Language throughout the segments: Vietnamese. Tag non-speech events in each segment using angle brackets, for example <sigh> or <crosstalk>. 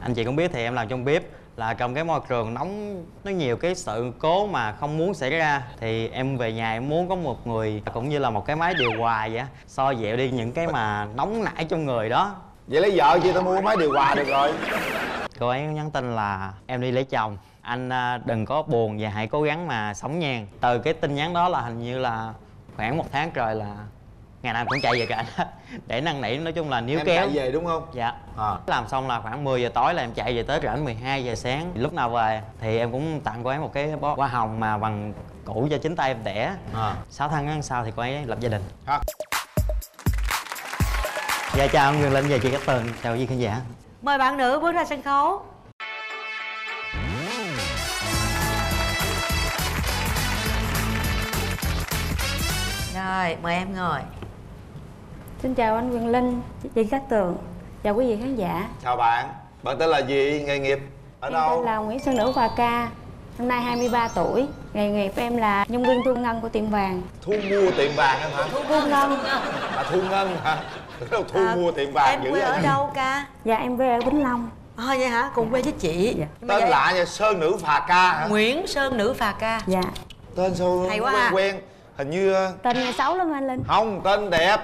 anh chị cũng biết thì em làm trong bếp là trong cái môi trường nóng nó nhiều cái sự cố mà không muốn xảy ra. Thì em về nhà em muốn có một người cũng như là một cái máy điều hòa vậy soi dịu đi những cái mà nóng nảy trong người đó. Vậy lấy vợ chi tao mua máy điều hòa được rồi. Cô ấy nhắn tin là em đi lấy chồng. Anh à, đừng có buồn và hãy cố gắng mà sống nha từ cái tin nhắn đó là hình như là khoảng một tháng trời là ngày nào cũng chạy về cả <laughs> anh để năn nỉ nói chung là níu em kéo. chạy về đúng không? Dạ. À làm xong là khoảng 10 giờ tối là em chạy về tới rảnh 12 giờ sáng. Lúc nào về thì em cũng tặng cô ấy một cái bó hoa hồng mà bằng củ do chính tay em đẻ. À 6 tháng sau thì cô ấy lập gia đình. Ha dạ chào anh Quyền Linh và chị Cát Tường chào quý khán giả. Mời bạn nữ bước ra sân khấu. Rồi, mời em ngồi Xin chào anh Quyền Linh, chị Cát Tường. Chào quý vị khán giả. Chào bạn. Bạn tên là gì? Nghề nghiệp ở Em đâu? tên là Nguyễn Xuân Nữ Hòa Ca. Năm nay 23 tuổi. Nghề nghiệp em là nhân viên thu ngân của tiệm vàng. Thu mua tiệm vàng em hả? Thu ngân à thu ngân hả? Đâu thu À, mua tiệm vàng Em dữ quê ở đâu ca? Dạ em về ở Vĩnh Long. À vậy hả? Cùng quê với chị. Dạ. Tên vậy- lạ nha sơn nữ phà ca hả? Nguyễn Sơn Nữ Phà Ca. Dạ. Tên sao Hay quá quen quen? Hình như ờ, Tên nghe xấu lắm anh Linh. không tên đẹp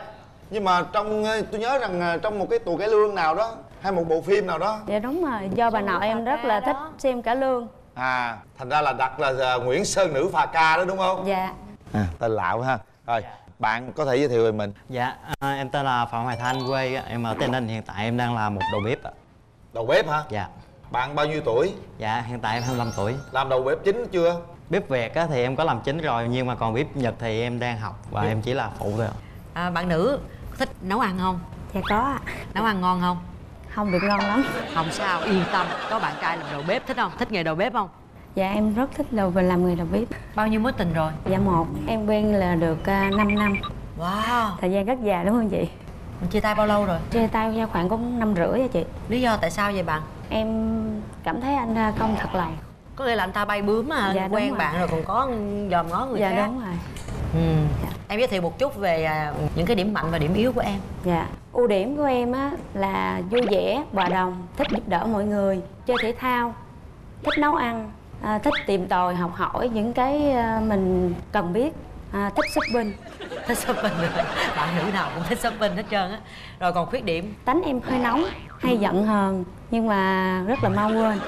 nhưng mà trong ờ, tôi nhớ rằng ờ, trong một cái tù cải lương nào đó hay một bộ phim nào đó. Dạ đúng rồi, do bà nội em rất là thích xem cả lương. À thành ra là đặt là ờ, nguyễn sơn nữ phà ca đó đúng không? Dạ. À, tên lạ quá ha. Rồi bạn có thể giới thiệu về mình. Dạ à, em tên là Phạm Hoài Thanh quê á, em ở Tây Ninh hiện tại em đang là một đầu bếp ạ. Đầu bếp hả? Dạ. Bạn bao nhiêu tuổi? Dạ hiện tại em 25 tuổi. Làm đầu bếp chính chưa? Bếp Việt á, thì em có làm chính rồi nhưng mà còn bếp Nhật thì em đang học và em chỉ là phụ thôi ạ. à, Bạn nữ thích nấu ăn không? Dạ có ạ Nấu ăn ngon không? Không được ngon lắm Không sao, yên tâm Có bạn trai làm đầu bếp thích không? Thích nghề đầu bếp không? Dạ em rất thích đầu về làm người đầu bếp Bao nhiêu mối tình rồi? Dạ một Em quen là được uh, 5 năm Wow Thời gian rất dài đúng không chị? Mình chia tay bao lâu rồi? Chia tay nhau khoảng cũng năm rưỡi á chị Lý do tại sao vậy bạn? Em cảm thấy anh à, không thật lòng Có nghĩa là anh ta bay bướm mà Dạ, quen rồi. bạn rồi còn có dòm ngó người Dạ khác đúng rồi ừ. Em giới thiệu một chút về à, những cái điểm mạnh và điểm yếu của em. Dạ, ưu điểm của em á là vui vẻ, hòa đồng, thích giúp đỡ mọi người, chơi thể thao, thích nấu ăn, à, thích tìm tòi học hỏi những cái à, mình cần biết, à, thích shopping. <laughs> Thích shopping. Bạn nữ nào cũng thích shopping hết trơn á. Rồi còn khuyết điểm? Tánh em hơi nóng, hay giận hờn nhưng mà rất là mau quên.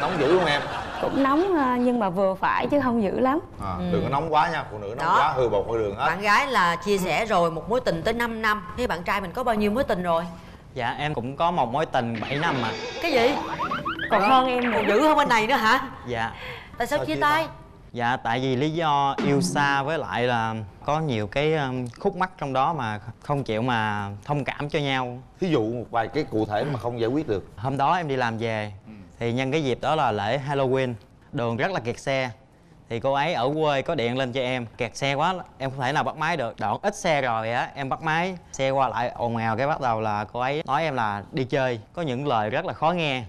nóng dữ không em Cũng nóng à, nhưng mà vừa phải chứ không dữ lắm. à, đừng có nóng quá nha phụ nữ nóng Đó. quá hư bột hư đường hết Bạn gái là chia sẻ rồi một mối tình tới 5 năm Thế bạn trai mình có bao nhiêu mối tình rồi? dạ em cũng có một mối tình 7 năm mà Cái gì? Còn hơn em. Còn dữ hơn bên này nữa hả? dạ Tại sao Sao chia chia tay? dạ tại vì lý do yêu xa với lại là có nhiều cái khúc mắc trong đó mà không chịu mà thông cảm cho nhau thí dụ một vài cái cụ thể mà không giải quyết được hôm đó em đi làm về thì nhân cái dịp đó là lễ halloween, đường rất là kẹt xe. Thì cô ấy ở quê có điện lên cho em. Kẹt xe quá, em không thể nào bắt máy được. Đoạn ít xe rồi á, em bắt máy. Xe qua lại ồn ào cái bắt đầu là cô ấy nói em là đi chơi. Có những lời rất là khó nghe.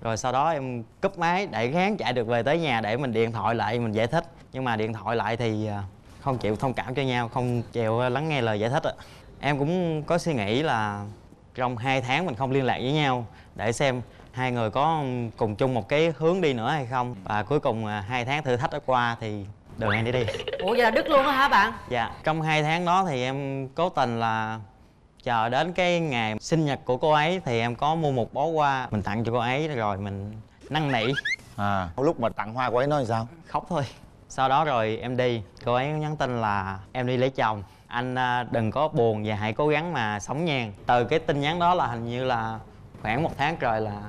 Rồi sau đó em cúp máy để gán chạy được về tới nhà để mình điện thoại lại, mình giải thích. Nhưng mà điện thoại lại thì à, không chịu thông cảm cho nhau, không chịu à, lắng nghe lời giải thích ạ. Em cũng có suy nghĩ là trong 2 tháng mình không liên lạc với nhau để xem hai người có cùng chung một cái hướng đi nữa hay không? Và cuối cùng à, hai tháng thử thách đã qua thì đường em đi đi. Ủa vậy là đứt luôn á hả bạn? dạ trong hai tháng đó thì em cố tình là chờ đến cái ngày sinh nhật của cô ấy thì em có mua một bó hoa mình tặng cho cô ấy rồi mình năn nỉ. À. Lúc mà tặng hoa cô ấy nói sao? Khóc thôi. Sau đó rồi em đi. Cô ấy nhắn tin là em đi lấy chồng. Anh à, đừng có buồn và hãy cố gắng mà sống nha từ cái tin nhắn đó là hình như là khoảng một tháng trời là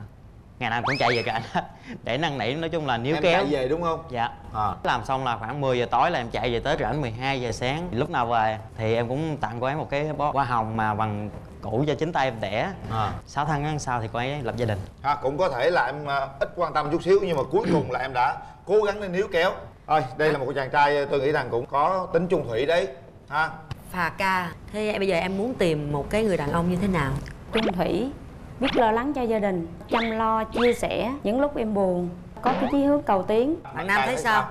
ngày nào cũng chạy về cả anh để năn nỉ nói chung là níu em kéo. chạy về đúng không? Dạ. À làm xong là khoảng 10 giờ tối là em chạy về tới rảnh 12 giờ sáng. Lúc nào về thì em cũng tặng cô ấy một cái bó hoa hồng mà bằng củ do chính tay em đẻ. À 6 tháng sau thì cô ấy lập gia đình. Ha cũng có thể là em à, ít quan tâm chút xíu nhưng mà cuối cùng là em đã cố gắng để níu kéo. Thôi đây là một chàng trai tôi nghĩ rằng cũng có tính chung thủy đấy. Ha. Phà ca Thế bây giờ em muốn tìm một cái người đàn ông như thế nào? Trung thủy, biết lo lắng cho gia đình, chăm lo, chia sẻ những lúc em buồn, có cái chí hướng cầu tiến. Bạn Nam thấy sao?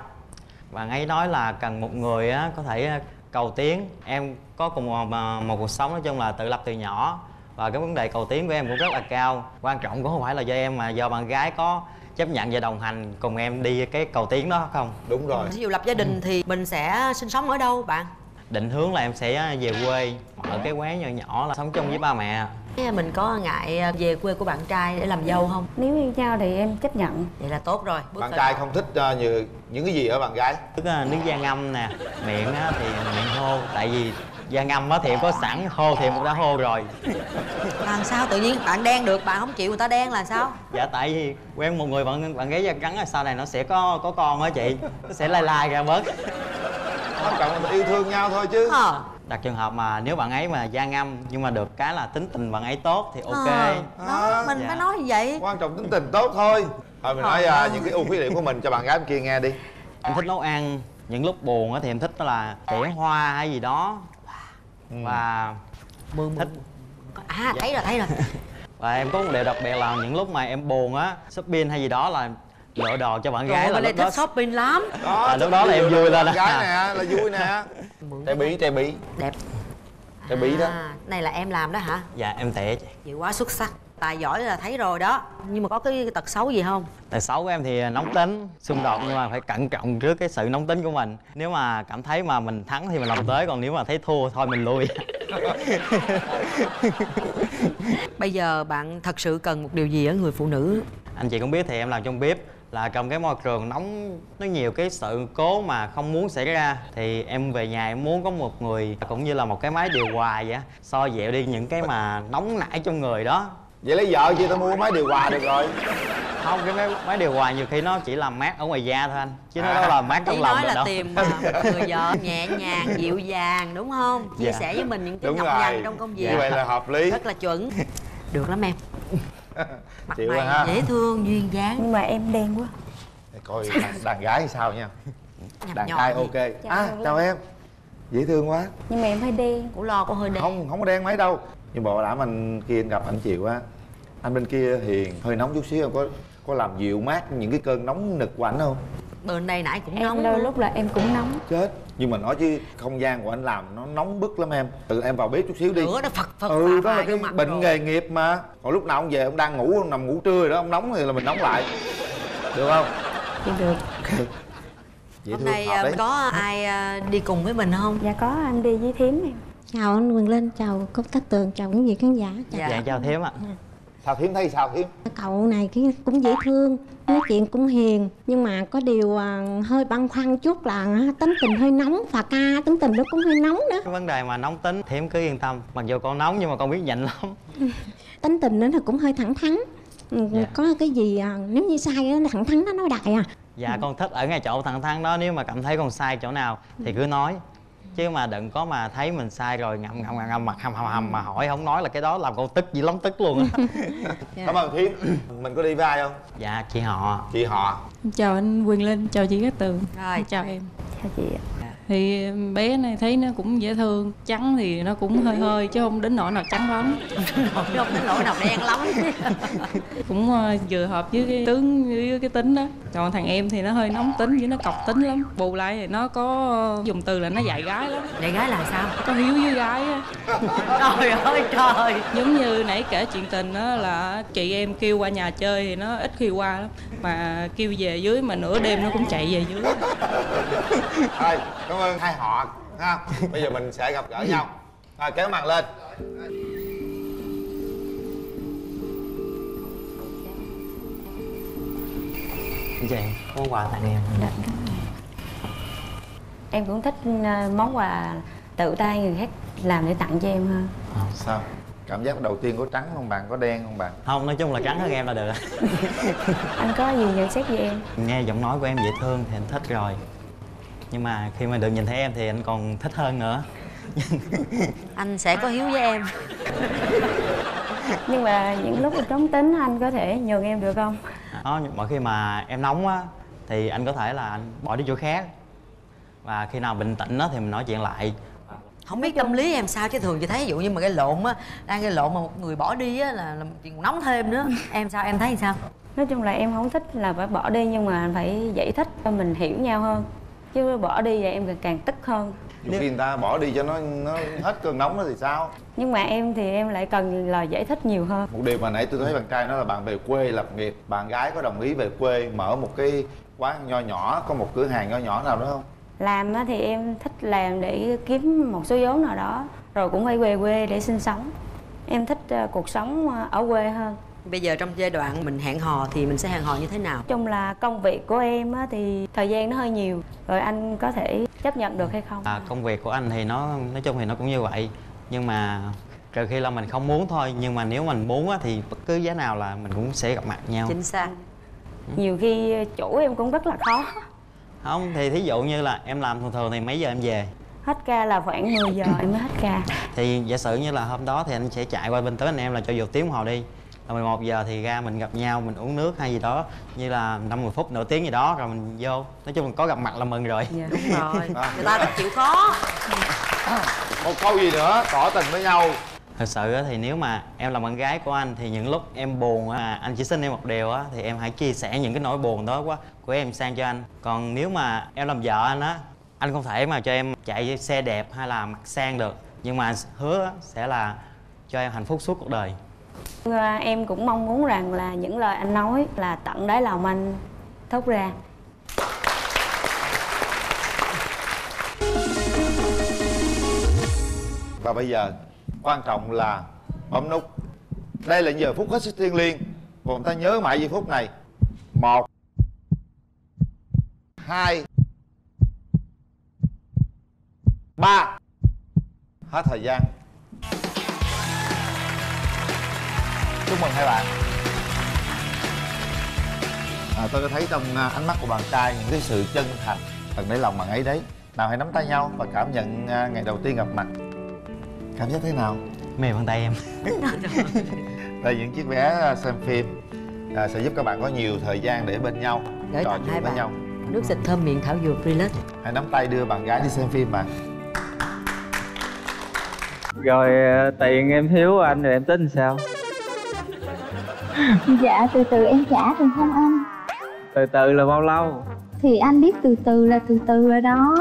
bạn ấy nói là cần một người á, có thể cầu tiến. Em có cùng một, một cuộc sống nói chung là tự lập từ nhỏ và cái vấn đề cầu tiến của em cũng rất là cao. Quan trọng cũng không phải là do em mà do bạn gái có chấp nhận và đồng hành cùng em đi cái cầu tiến đó không? Đúng rồi. Ví dụ lập gia đình thì mình sẽ sinh sống ở đâu bạn? Định hướng là em sẽ về quê mở cái quán nhỏ nhỏ là sống chung với ba mẹ mình có ngại về quê của bạn trai để làm dâu không? Nếu yêu nhau thì em chấp nhận. Vậy là tốt rồi Bước bạn trai đầu. không thích uh, như những cái gì ở bạn gái? Tức là nước da ngâm nè miệng á thì miệng hô. Tại vì da ngâm á thì em có sẵn hô thì em cũng đã hô rồi. Làm sao? Tự nhiên bạn đen được bạn không chịu người ta đen là sao? Dạ tại vì quen một người bạn bạn gái da trắng là sau này nó sẽ có có con á chị. Nó sẽ lai lai ra bớt. Quan trọng là mình yêu thương nhau thôi chứ. Ờ đặt trường hợp mà nếu bạn ấy mà da ngâm nhưng mà được cái là tính tình bạn ấy tốt thì ok. Ờ, đó mình Dạ. phải nói như vậy. Quan trọng tính tình tốt thôi. Thôi mình nói uh, những cái ưu khuyết điểm của mình cho bạn gái bên kia nghe đi. Em thích nấu ăn những lúc buồn á thì em thích đó là tiễn hoa hay gì đó. Ừ. và mười thích à thấy rồi thấy rồi. <laughs> Và em có một điều đặc biệt là những lúc mà em buồn á shopping hay gì đó là lựa đồ cho bạn gái ơi, là lại lúc đó thích shopping lắm. Đó À, lúc đó là em vui lên gái nè là vui nè. Tè bí tè bí. Đẹp. Tè bí đó. À, này là em làm đó hả? Dạ em tệ chị. Vậy quá xuất sắc. Tài giỏi là thấy rồi đó. Nhưng mà có cái tật xấu gì không? Tật xấu của em thì nóng tính, xung đột nhưng mà phải cẩn trọng trước cái sự nóng tính của mình. Nếu mà cảm thấy mà mình thắng thì mình làm tới, còn nếu mà thấy thua thôi mình lui. <laughs> bây giờ bạn thật sự cần một điều gì ở người phụ nữ? Anh chị cũng biết thì em làm trong bếp là trong cái môi trường nóng nó nhiều cái sự cố mà không muốn xảy ra. Thì em về nhà em muốn có một người cũng như là một cái máy điều hòa vậy á, soi dịu đi những cái mà nóng nảy trong người đó. Vậy lấy vợ chi tao mua máy điều hòa được rồi. Không cái máy, máy điều hòa nhiều khi nó chỉ làm mát ở ngoài da thôi anh chứ nó À. đâu là mát trong Ý lòng nói là đâu. tìm à, một <laughs> người vợ nhẹ nhàng dịu dàng đúng không? Chia Dạ. sẻ với mình những cái đúng nhọc nhằn trong công việc. Như vậy là hợp lý. Rất là chuẩn. <laughs> Được lắm em mặt Chịu mày ha. dễ thương duyên dáng. Nhưng mà em đen quá. Để coi đàn, đàn gái thì sao nha. Nhằm đàn trai ok. Chào à em. chào em. Dễ thương quá. Nhưng mà em hơi đen. Cũng lo có hơi đen. Không không có đen mấy đâu. Nhưng bộ đảm anh kia anh gặp anh chịu quá. Anh bên kia hiền hơi nóng chút xíu em có có làm dịu mát những cái cơn nóng nực của ảnh không? Bên đây nãy cũng em nóng đôi nữa. lúc là em cũng nóng. Chết nhưng mà nói chứ không gian của anh làm nó nóng bức lắm em. Tự em vào bếp chút xíu đi. Lửa nó phật phật ừ đó là cái bệnh rồi. nghề nghiệp mà. Còn lúc nào ông về ông đang ngủ ông nằm ngủ trưa rồi đó ông nóng thì là mình nóng lại. Được không? Thì được. Dễ hôm nay đấy có ai à, đi cùng với mình không? Dạ có anh đi với thím em. Chào anh Quyền Linh chào cô Cát Tường chào quý vị khán giả. Chào Dạ. dạ chào thím ạ sao thím thấy sao thím cậu này cũng dễ thương nói chuyện cũng hiền nhưng mà có điều à, hơi băn khoăn chút là à, tính tình hơi nóng và ca tính tình nó cũng hơi nóng nữa. Cái vấn đề mà nóng tính thím cứ yên tâm. Mặc dù con nóng nhưng mà con biết nhịn lắm. <laughs> Tính tình nó cũng hơi thẳng thắn. Ừ, Dạ. có cái gì à, nếu như sai á, nó thẳng thắn nó nói đại à. Dạ con thích ở ngay chỗ thẳng thắn đó. Nếu mà cảm thấy con sai chỗ nào thì cứ nói chứ mà đừng có mà thấy mình sai rồi ngậm ngậm ngậm, ngậm mặt hầm hầm hầm mà hỏi không nói là cái đó làm con tức dữ lắm tức luôn á. <laughs> Cảm ơn thím. Mình có đi với ai không? Dạ chị họ. Chị họ. Chào anh Quyền Linh chào chị Cát Tường. Rồi. chào em. Chào chị ạ thì bé này thấy nó cũng dễ thương trắng thì nó cũng hơi hơi chứ không đến nỗi nào trắng lắm. <laughs> Không đến lỗi nào đen lắm. <laughs> Cũng ờ, vừa hợp với cái tướng với cái tính đó. Còn thằng em thì nó hơi nóng tính với nó cọc tính lắm. Bù lại thì nó có ờ, dùng từ là nó dạy gái lắm. Để gái là sao? Có hiếu với gái á. Trời ơi trời. Giống như nãy kể chuyện tình đó là chị em kêu qua nhà chơi thì nó ít khi qua lắm. Mà kêu về dưới mà nửa đêm nó cũng chạy về dưới. <laughs> Thôi cảm ơn hai họ ha <laughs> bây giờ mình sẽ gặp gỡ nhau. Rồi kéo màn lên. Chị có quà tặng em. Dạ, cảm ơn. em cũng thích à, món quà tự tay người khác làm để tặng cho em hơn. Sao? Cảm giác đầu tiên có trắng không bạn? Có đen không bạn? Không nói chung là trắng hơn em là được. Anh có gì nhận xét về em. Nghe giọng nói của em dễ thương thì anh thích rồi nhưng mà khi mà được nhìn thấy em thì anh còn thích hơn nữa. <laughs> Anh sẽ có hiếu với em. Nhưng mà những lúc trống tính anh có thể nhường em được không? Đó mỗi khi mà em nóng á thì anh có thể là anh bỏ đi chỗ khác. Và khi nào bình tĩnh á thì mình nói chuyện lại. Không biết tâm lý em sao chứ thường chị thấy ví dụ như mà cái lộn á đang cái lộn mà một người bỏ đi á là, là chuyện nóng thêm nữa. Em sao em thấy sao? Nói chung là em không thích là phải bỏ đi nhưng mà phải giải thích cho mình hiểu nhau hơn chứ bỏ đi vậy em càng, càng tức hơn. Nhiều khi người ta bỏ đi cho nó nó hết cơn nóng đó thì sao? Nhưng mà em thì em lại cần lời giải thích nhiều hơn. Một điều mà nãy tôi thấy bạn trai nói là bạn về quê lập nghiệp bạn gái có đồng ý về quê mở một cái quán nho nhỏ có một cửa hàng nho nhỏ nào đó không? Làm thì em thích làm để kiếm một số vốn nào đó rồi cũng phải về quê để sinh sống. Em thích ờ, cuộc sống ờ, ở quê hơn bây giờ trong giai đoạn mình hẹn hò thì mình sẽ hẹn hò như thế nào? Chung là công việc của em á thì thời gian nó hơi nhiều. Rồi anh có thể chấp nhận được hay không? À, công việc của anh thì nó nói chung thì nó cũng như vậy. Nhưng mà trừ khi là mình không muốn thôi. Nhưng mà nếu mình muốn á, thì bất cứ giá nào là mình cũng sẽ gặp mặt nhau. Chính xác. Nhiều khi chủ em cũng rất là khó. Không thì thí dụ như là em làm thường thường thì mấy giờ em về? Hết ca là khoảng 10 giờ em mới hết ca. Thì giả sử như là hôm đó thì anh sẽ chạy qua bên tới anh em là cho dù tiếng hồ đi là 11 giờ thì ra mình gặp nhau mình uống nước hay gì đó như là năm 10 phút nửa tiếng gì đó rồi mình vô. Nói chung là có gặp mặt là mừng rồi. Dạ đúng rồi. <laughs> Người ta rất chịu khó. Một câu gì nữa tỏ tình với nhau? Thật sự á, thì nếu mà em là bạn gái của anh thì những lúc em buồn á anh chỉ xin em một điều á thì em hãy chia sẻ những cái nỗi buồn đó quá của em sang cho anh. Còn nếu mà em làm vợ anh á anh không thể mà cho em chạy xe đẹp hay là mặc sang được. Nhưng mà hứa sẽ là cho em hạnh phúc suốt cuộc đời À, em cũng mong muốn rằng là những lời anh nói là tận đáy lòng anh thốt ra. Và bây giờ, quan trọng là bấm nút. Đây là giờ phút hết sức thiêng liêng. Và chúng ta nhớ mãi giây phút này. Một, hai, ba. Hết thời gian. Chúc mừng hai bạn. À, tôi có thấy trong à, ánh mắt của bạn trai những cái sự chân thành tận đáy lòng bạn ấy đấy. Nào hãy nắm tay nhau và cảm nhận à, ngày đầu tiên gặp mặt. Cảm giác thế nào? Mềm hơn tay em. <laughs> Đây những chiếc vé à, xem phim à, sẽ giúp các bạn có nhiều thời gian để bên nhau gửi trò chuyện với bạn nhau. nước xịt thơm miệng thảo dược relax. Hãy nắm tay đưa bạn gái đi xem phim bạn. Rồi tiền em thiếu anh rồi em tính sao <laughs> Dạ từ từ em trả được không anh? từ từ là bao lâu? Thì anh biết từ từ là từ từ rồi đó.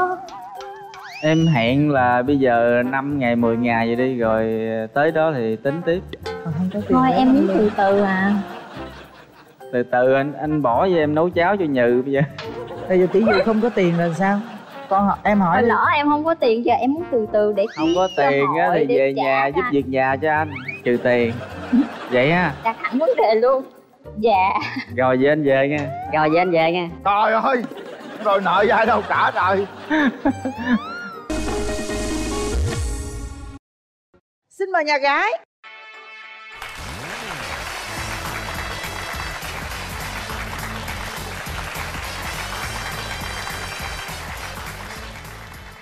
Em hẹn là bây giờ 5 ngày 10 ngày vậy đi rồi tới đó thì tính tiếp. Thôi em biết từ từ à. Từ từ anh anh bỏ cho em nấu cháo cho nhự bây giờ. Bây giờ tỷ dụ không có tiền là sao? Con em hỏi đi. lỡ em không có tiền giờ em muốn từ từ để không có tiền á thì về trả nhà giúp việc nhà cho anh trừ tiền vậy ha Đặt hẳn vấn đề luôn. Dạ. Rồi về anh về nha. Rồi vậy anh về nha. Trời ơi rồi nợ ai đâu trả trời <laughs> xin mời nhà gái.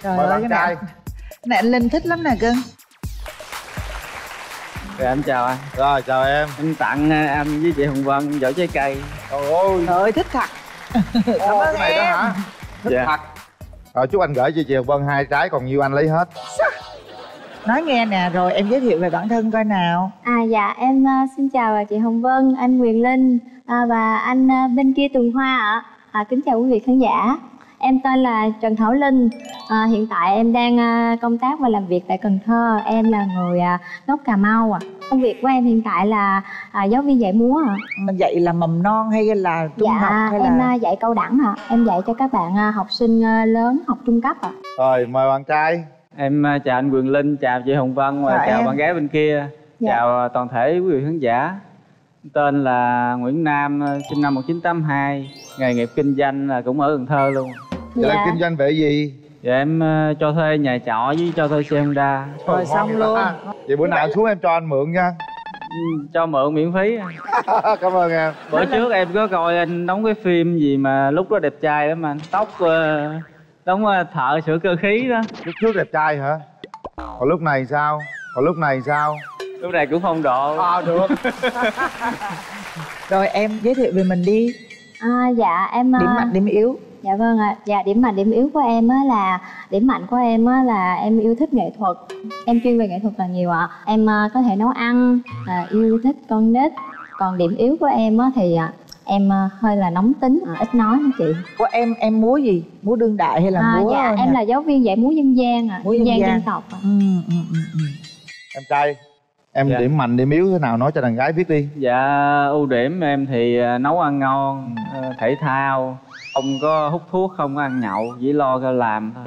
Trời mời ơi, bạn cái trai. này, này anh Linh thích lắm nè cưng rồi anh chào anh. Rồi chào em. Em tặng ờ, anh với chị hồng vân giỏ trái cây. Trời ơi. Trời ơi thích thật. Cảm ơn này đó em. hả? Thích Dạ. thật. Rồi chúc anh gửi cho chị Hồng Vân hai trái còn nhiêu anh lấy hết. Nói nghe nè rồi em giới thiệu về bản thân coi nào. À dạ em à, xin chào chị Hồng Vân, anh Quyền Linh à, Và anh à, bên kia Tường Hoa ạ. À, Kính chào quý vị khán giả Em tên là Trần Thảo Linh. À, Hiện tại em đang à, công tác và làm việc tại Cần Thơ. Em là người à, gốc Cà Mau ạ. Công việc của em hiện tại là à, giáo viên dạy múa ạ. Mình dạy là mầm non hay là trung Dạ học hay em là à, dạy câu đẳng ạ. Em dạy cho các bạn à, học sinh à, lớn học trung cấp ạ. Rồi mời bạn trai. Em chào anh quyền linh chào chị hồng vân và Chào chào em. bạn gái bên kia. Dạ. chào toàn thể quý vị khán giả. Tên là nguyễn nam sinh năm 1982 nghề nghiệp kinh doanh là cũng ở cần thơ luôn vậy là Dạ. kinh doanh về gì? Dạ em ờ, cho thuê nhà trọ với cho thuê xe Honda. Rồi xong luôn. ta. vậy bữa nào anh xuống em cho anh mượn nha. Ừ, cho mượn miễn phí. <laughs> Cảm ơn em. Bữa trước em có coi anh đóng cái phim gì mà lúc đó đẹp trai lắm anh tóc ờ, đóng ờ, thợ sửa cơ khí đó. Lúc trước đẹp trai hả? Còn lúc này sao? Còn lúc này sao? Lúc này cũng phong độ. À được. <laughs> Rồi em giới thiệu về mình đi. À, Dạ em à, Điểm mạnh, điểm yếu Dạ vâng ạ. Dạ điểm mạnh điểm yếu của em á là điểm mạnh của em á là em yêu thích nghệ thuật. Em chuyên về nghệ thuật là nhiều ạ. Em à, có thể nấu ăn, à, yêu thích con nít. Còn điểm yếu của em á thì à, em à, hơi là nóng tính, à, ít nói nữa chị. Của em em múa gì? Múa đương đại hay là À, múa dạ em nhạc? là giáo viên dạy múa dân gian ạ, Múa dân dân gian dân tộc ạ. ừ, ừ, ừ, ừ. em trai em Dạ. điểm mạnh điểm yếu thế nào nói cho đàn gái biết đi Dạ ưu điểm em thì à, nấu ăn ngon, ờ, thể thao Không có hút thuốc, không có ăn nhậu, chỉ lo cho làm thôi.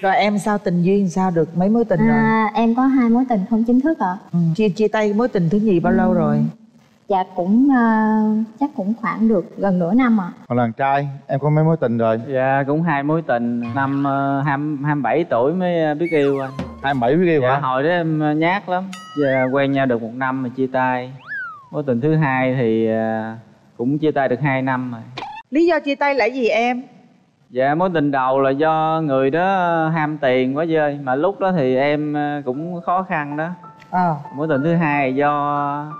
Rồi em sao tình duyên sao được mấy mối tình rồi? À, em có hai mối tình không chính thức ạ. ừ. chia chia tay mối tình thứ nhì bao lâu rồi? Dạ cũng ờ, chắc cũng khoảng được gần nửa năm ạ. còn đàn trai em có mấy mối tình rồi? Dạ cũng hai mối tình, năm uh, 27 tuổi mới ờ, biết yêu anh hai bảy biết yêu Dạ hả? hồi đó em ờ, nhát lắm. Dạ, Quen nhau được một năm mà chia tay. Mối tình thứ hai thì ờ, cũng chia tay được 2 năm rồi lý do chia tay là gì em? Dạ mối tình đầu là do người đó ham tiền quá chơi Mà lúc đó thì em ờ, cũng khó khăn đó. Ờ Mối tình thứ hai là do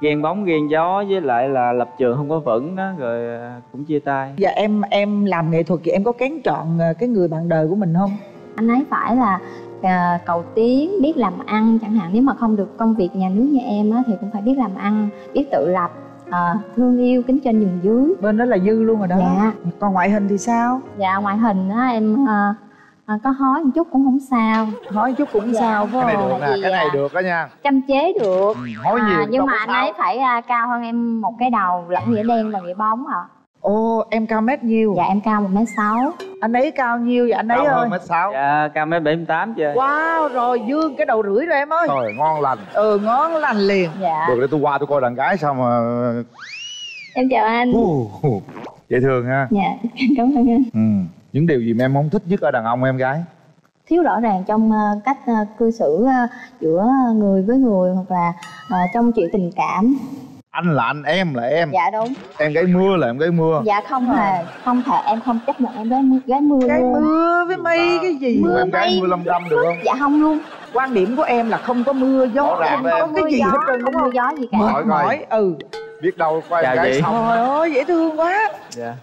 ghen bóng ghen gió với lại là lập trường không có vững đó Rồi ờ, cũng chia tay. Giờ em em làm nghệ thuật thì em có kén chọn ờ, cái người bạn đời của mình không? Anh ấy phải là cầu tiến, biết làm ăn chẳng hạn. Nếu mà không được công việc nhà nước như em á, thì cũng phải biết làm ăn, biết tự lập, ờ, thương yêu, kính trên nhường dưới. bên đó là dư luôn rồi đó Dạ. còn ngoại hình thì sao Dạ ngoại hình á em ờ, ờ, có hói một chút cũng không sao. nói chút cũng Dạ. sao phải cái này được nè Vì, cái này à, được đó nha Chăm chế được. nói nhiều À, nhưng mà anh ấy phải à, cao hơn em một cái đầu lẫn nghĩa đen và nghĩa bóng ạ. Ồ em cao mét nhiêu Dạ em cao một mét sáu. anh ấy cao nhiêu vậy anh ấy cao ơi hơn mét sáu Dạ cao mét 78 chơi wow rồi dương cái đầu rưỡi rồi em ơi rồi ngon lành ừ ngon lành liền Dạ. được để tôi qua tôi coi đàn gái sao mà Em chào anh. uh, dễ thương ha Dạ <laughs> cảm ơn anh. ừ. những điều gì mà em không thích nhất ở đàn ông em gái Thiếu rõ ràng trong ờ, cách ờ, cư xử ờ, giữa người với người hoặc là trong chuyện tình cảm. Anh là anh em là em Dạ đúng. em gái mưa là em gái mưa Dạ không hề, không thể em không chấp nhận em gái mưa, gái mưa cái luôn. mưa với mây cái gì mưa em gái mưa lâm râm được không Dạ không luôn. quan điểm của em là không có mưa gió ràng không có em. cái gì gió, hết trơn không đúng mưa không gió gì cả. Mệt. coi. mỏi ừ biết đâu qua em Chào gái xong trời ơi dễ thương quá Dạ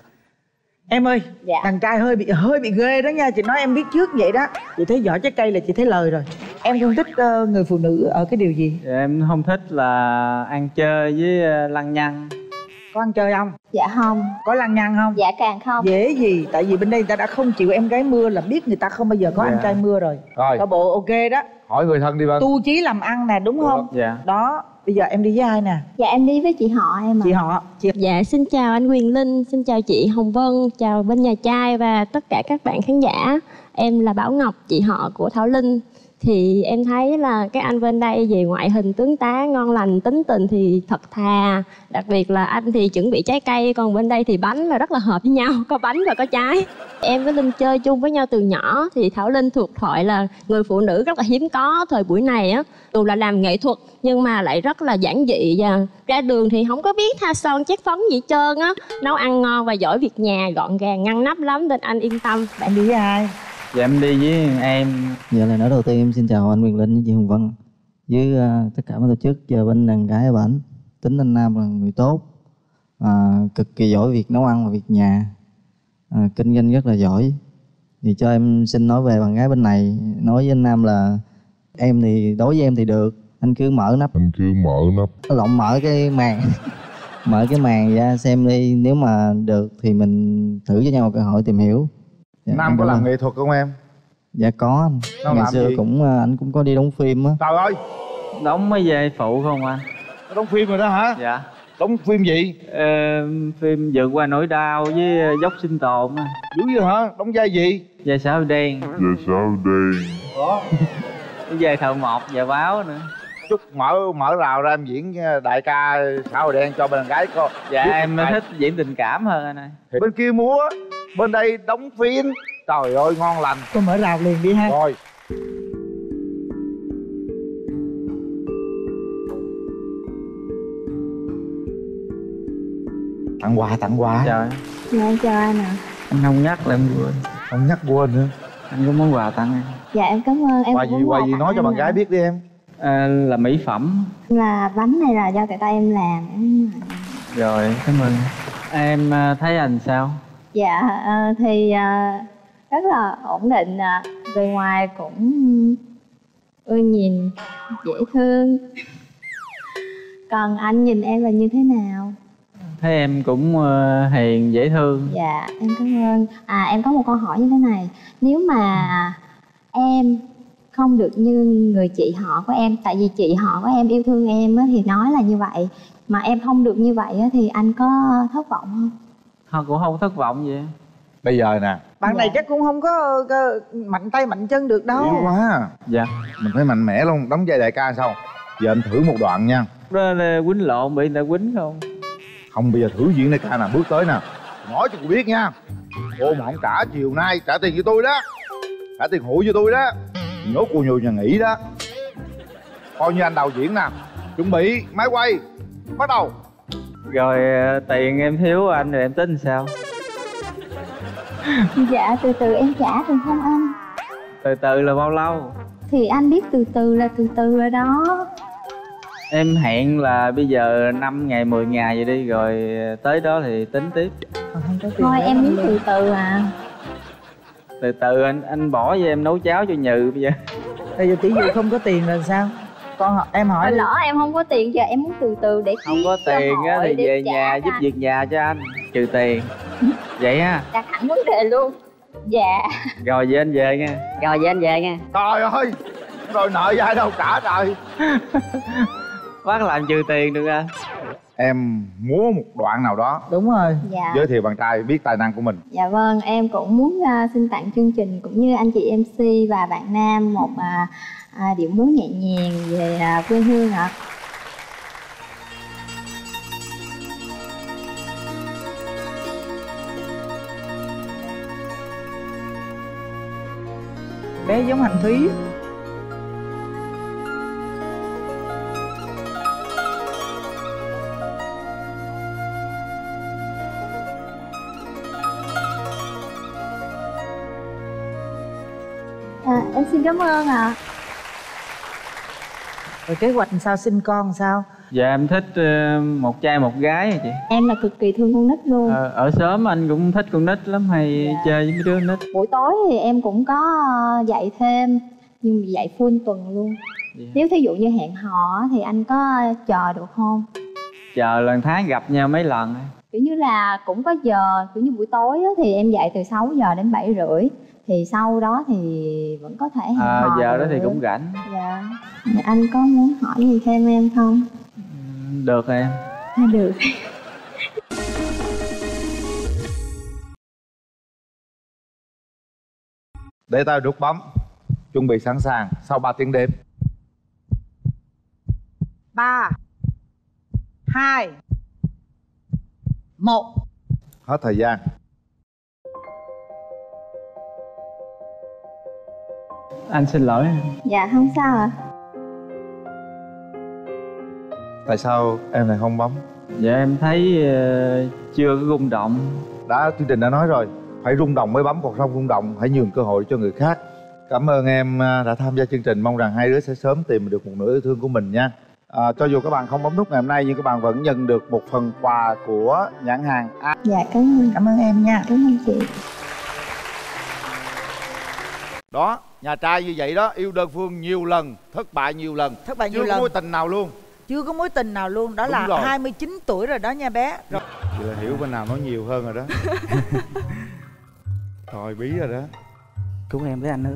em ơi Dạ. đàn trai hơi bị hơi bị ghê đó nha. Chị nói em biết trước vậy đó. Chị thấy vỏ trái cây là chị thấy lời rồi. Em không thích ờ, người phụ nữ ở cái điều gì? Dạ, em không thích là ăn chơi với ờ, lăng nhăng. Có ăn chơi không? Dạ không, có lăng nhăng không? Dạ càng không. dễ gì? Tại vì bên đây người ta đã không chịu em gái mưa là biết người ta không bao giờ có Dạ. anh trai mưa rồi. Rồi. Có bộ ok đó. Hỏi người thân đi vâng tu chí làm ăn nè đúng không? Dạ. Đó bây giờ em đi với ai nè Dạ em đi với chị họ em ạ. chị họ chị Dạ xin chào anh Quyền Linh, xin chào chị Hồng Vân, chào bên nhà trai và tất cả các bạn khán giả. Em là Bảo Ngọc, chị họ của Thảo Linh. Thì em thấy là các anh bên đây về ngoại hình tướng tá ngon lành, tính tình thì thật thà. Đặc biệt là anh thì chuẩn bị trái cây, còn bên đây thì bánh là rất là hợp với nhau, có bánh và có trái. Em với Linh chơi chung với nhau từ nhỏ thì Thảo Linh thuộc thoại là người phụ nữ rất là hiếm có thời buổi này á. Dù là làm nghệ thuật nhưng mà lại rất là giản dị và ra đường thì không có biết tha son chét phấn gì trơn á. Nấu ăn ngon và giỏi việc nhà, gọn gàng ngăn nắp lắm nên anh yên tâm. bạn đi với ai Dạ em đi với em. Dạ lời nói đầu tiên em xin chào anh Quyền Linh với chị Hồng Vân. Với ờ, tất cả ban tổ chức và bên đàn gái ở bển tính anh Nam là người tốt à, cực kỳ giỏi việc nấu ăn và việc nhà à, kinh doanh rất là giỏi. Thì cho em xin nói về bạn gái bên này nói với anh Nam là em thì đối với em thì được anh cứ mở nắp. Anh cứ mở nắp. Lộn mở cái màn. <laughs> Mở cái màn ra xem đi nếu mà được thì mình thử cho nhau một cơ hội tìm hiểu Dạ, nam có làm ơn. nghệ thuật không em? Dạ có anh. Nó ngày xưa gì? cũng ờ, anh cũng có đi đóng phim á. Trời ơi! Đóng mấy vai phụ không anh? Đóng phim rồi đó hả? Dạ. Đóng phim gì? Ờ, phim vượt qua nỗi đau với ờ, dốc sinh tồn á. Dữ vậy hả? Đóng vai gì? Vai sao đen về sao đây cái vai thợ một và báo nữa chút mở mở rào ra em diễn ờ, đại ca xã hội đen cho bên gái coi dạ Biết em thích diễn tình cảm hơn anh ơi. Bên kia múa bên đây đóng phim trời ơi ngon lành. Tôi mở rào liền đi ha. Rồi. Tặng quà tặng quà. Trời Dạ em chào anh ạ. anh không nhắc là em quên. Không nhắc quên nữa. Anh có món quà tặng em. Dạ em cảm ơn em quà gì quà gì nói cho bạn gái biết đi em à, là mỹ phẩm Là bánh này là do tại tay em làm. Rồi cảm ơn em à, thấy anh sao Dạ ờ, thì ờ, rất là ổn định ạ. Bề ngoài cũng ưa nhìn dễ thương. Còn anh nhìn em là như thế nào? thấy em cũng ờ, hiền dễ thương Dạ em cảm ơn. À em có một câu hỏi như thế này. Nếu mà em không được như người chị họ của em. Tại vì chị họ của em yêu thương em á, thì nói là như vậy. Mà em không được như vậy á, thì anh có thất vọng không? Thôi cũng không thất vọng gì. Bây giờ nè. Bạn này chắc cũng không có, có mạnh tay mạnh chân được đâu. Yếu quá. Dạ. Mình phải mạnh mẽ luôn đóng vai đại ca sao giờ anh thử một đoạn nha. Đó là quýnh lộn bị người ta quýnh không? Không bây giờ thử diễn đại ca nè bước tới nè. Nói cho cô biết nha. Cô mà không trả chiều nay trả tiền cho tôi đó. Trả tiền hụi cho tôi đó nhốt cô nhiều nhà nghỉ đó. Coi như anh đầu diễn nè. Chuẩn bị máy quay. Bắt đầu. Rồi ờ, tiền em thiếu anh rồi em tính sao? Dạ từ từ em trả được không anh? Từ từ là bao lâu? Thì anh biết từ từ là từ từ rồi đó. Em hẹn là bây giờ 5 ngày 10 ngày vậy đi rồi tới đó thì tính tiếp. Thôi em muốn từ từ à từ từ anh anh bỏ cho em nấu cháo cho nhừ bây giờ. Bây giờ tỷ dụ không có tiền là sao? Con em hỏi Hồi lỡ em không có tiền giờ em muốn từ từ để không có tiền á thì về nhà giúp anh. việc nhà cho anh trừ tiền. <laughs> Vậy ha đặt hẳn vấn đề luôn. Dạ. Rồi về anh về nha. Rồi về anh về nha. Trời ơi rồi nợ ai đâu trả trời. <laughs> Bác làm trừ tiền được anh em múa một đoạn nào đó. Đúng rồi. Dạ. Giới thiệu bạn trai biết tài năng của mình. Dạ vâng em cũng muốn à, xin tặng chương trình cũng như anh chị mc và bạn nam một à, à, điệu múa nhẹ nhàng về à, quê hương ạ. Bé giống hành thúy à, em xin cảm ơn ạ. Rồi kế hoạch sao sinh con sao? Dạ em thích ờ, một trai một gái à chị? Em là cực kỳ thương con nít luôn. Ờ, ở sớm anh cũng thích con nít lắm hay chơi với mấy đứa nít? Buổi tối thì em cũng có ờ, dạy thêm nhưng dạy full tuần luôn. Dạ. nếu thí dụ như hẹn hò thì anh có chờ được không? Chờ lần tháng gặp nhau mấy lần. Kiểu như là cũng có giờ kiểu như buổi tối á, thì em dạy từ 6 giờ đến 7 rưỡi thì sau đó thì vẫn có thể hẹn à, hò giờ đó thì được. cũng rảnh. Dạ. Anh có muốn hỏi gì thêm em không? Được rồi em. À, được. Để tao đút bấm chuẩn bị sẵn sàng sau 3 tiếng đêm. Ba hai một. Hết thời gian anh xin lỗi. Dạ không sao ạ. Tại sao em lại không bấm? Dạ em thấy ờ, chưa có rung động. Đã chương trình đã nói rồi. Phải rung động mới bấm còn không rung động hãy nhường cơ hội cho người khác. Cảm ơn em à, đã tham gia chương trình. Mong rằng hai đứa sẽ sớm tìm được một nửa yêu thương của mình nha. À, cho dù các bạn không bấm nút ngày hôm nay nhưng các bạn vẫn nhận được một phần quà của nhãn hàng A. Dạ cảm ơn. Cảm ơn em nha. Cảm ơn chị. Đó nhà trai như vậy đó yêu đơn phương nhiều lần thất bại nhiều lần. Thất bại chưa nhiều có lần. mối tình nào luôn. Chưa có mối tình nào luôn. Đó Đúng là rồi. 29 tuổi rồi đó nha bé. Rồi. Vậy là hiểu bên nào nói nhiều hơn rồi đó. <laughs> Thôi bí rồi đó. Cứu em với anh ơi.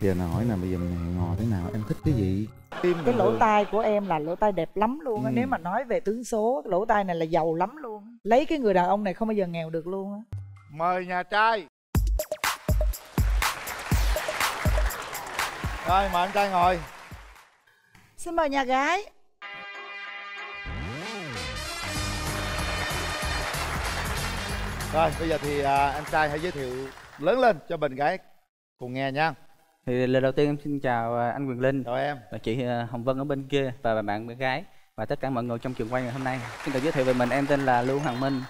Giờ nào hỏi nè bây giờ mình hẹn hò thế nào em thích cái gì? Cái lỗ tai của em là lỗ tai đẹp lắm luôn á. Ừ. nếu mà nói về tướng số cái lỗ tai này là giàu lắm luôn lấy cái người đàn ông này không bao giờ nghèo được luôn á. Mời nhà trai rồi mời anh trai ngồi. Xin mời nhà gái. Rồi bây giờ thì à, anh trai hãy giới thiệu lớn lên cho bạn gái cùng nghe nha. Thì lời đầu tiên em xin chào à, anh Quyền Linh. Chào em. Và chị à, Hồng Vân ở bên kia và bà bạn bé gái và tất cả mọi người trong trường quay ngày hôm nay. Xin tự giới thiệu về mình em tên là Lưu Hoàng Minh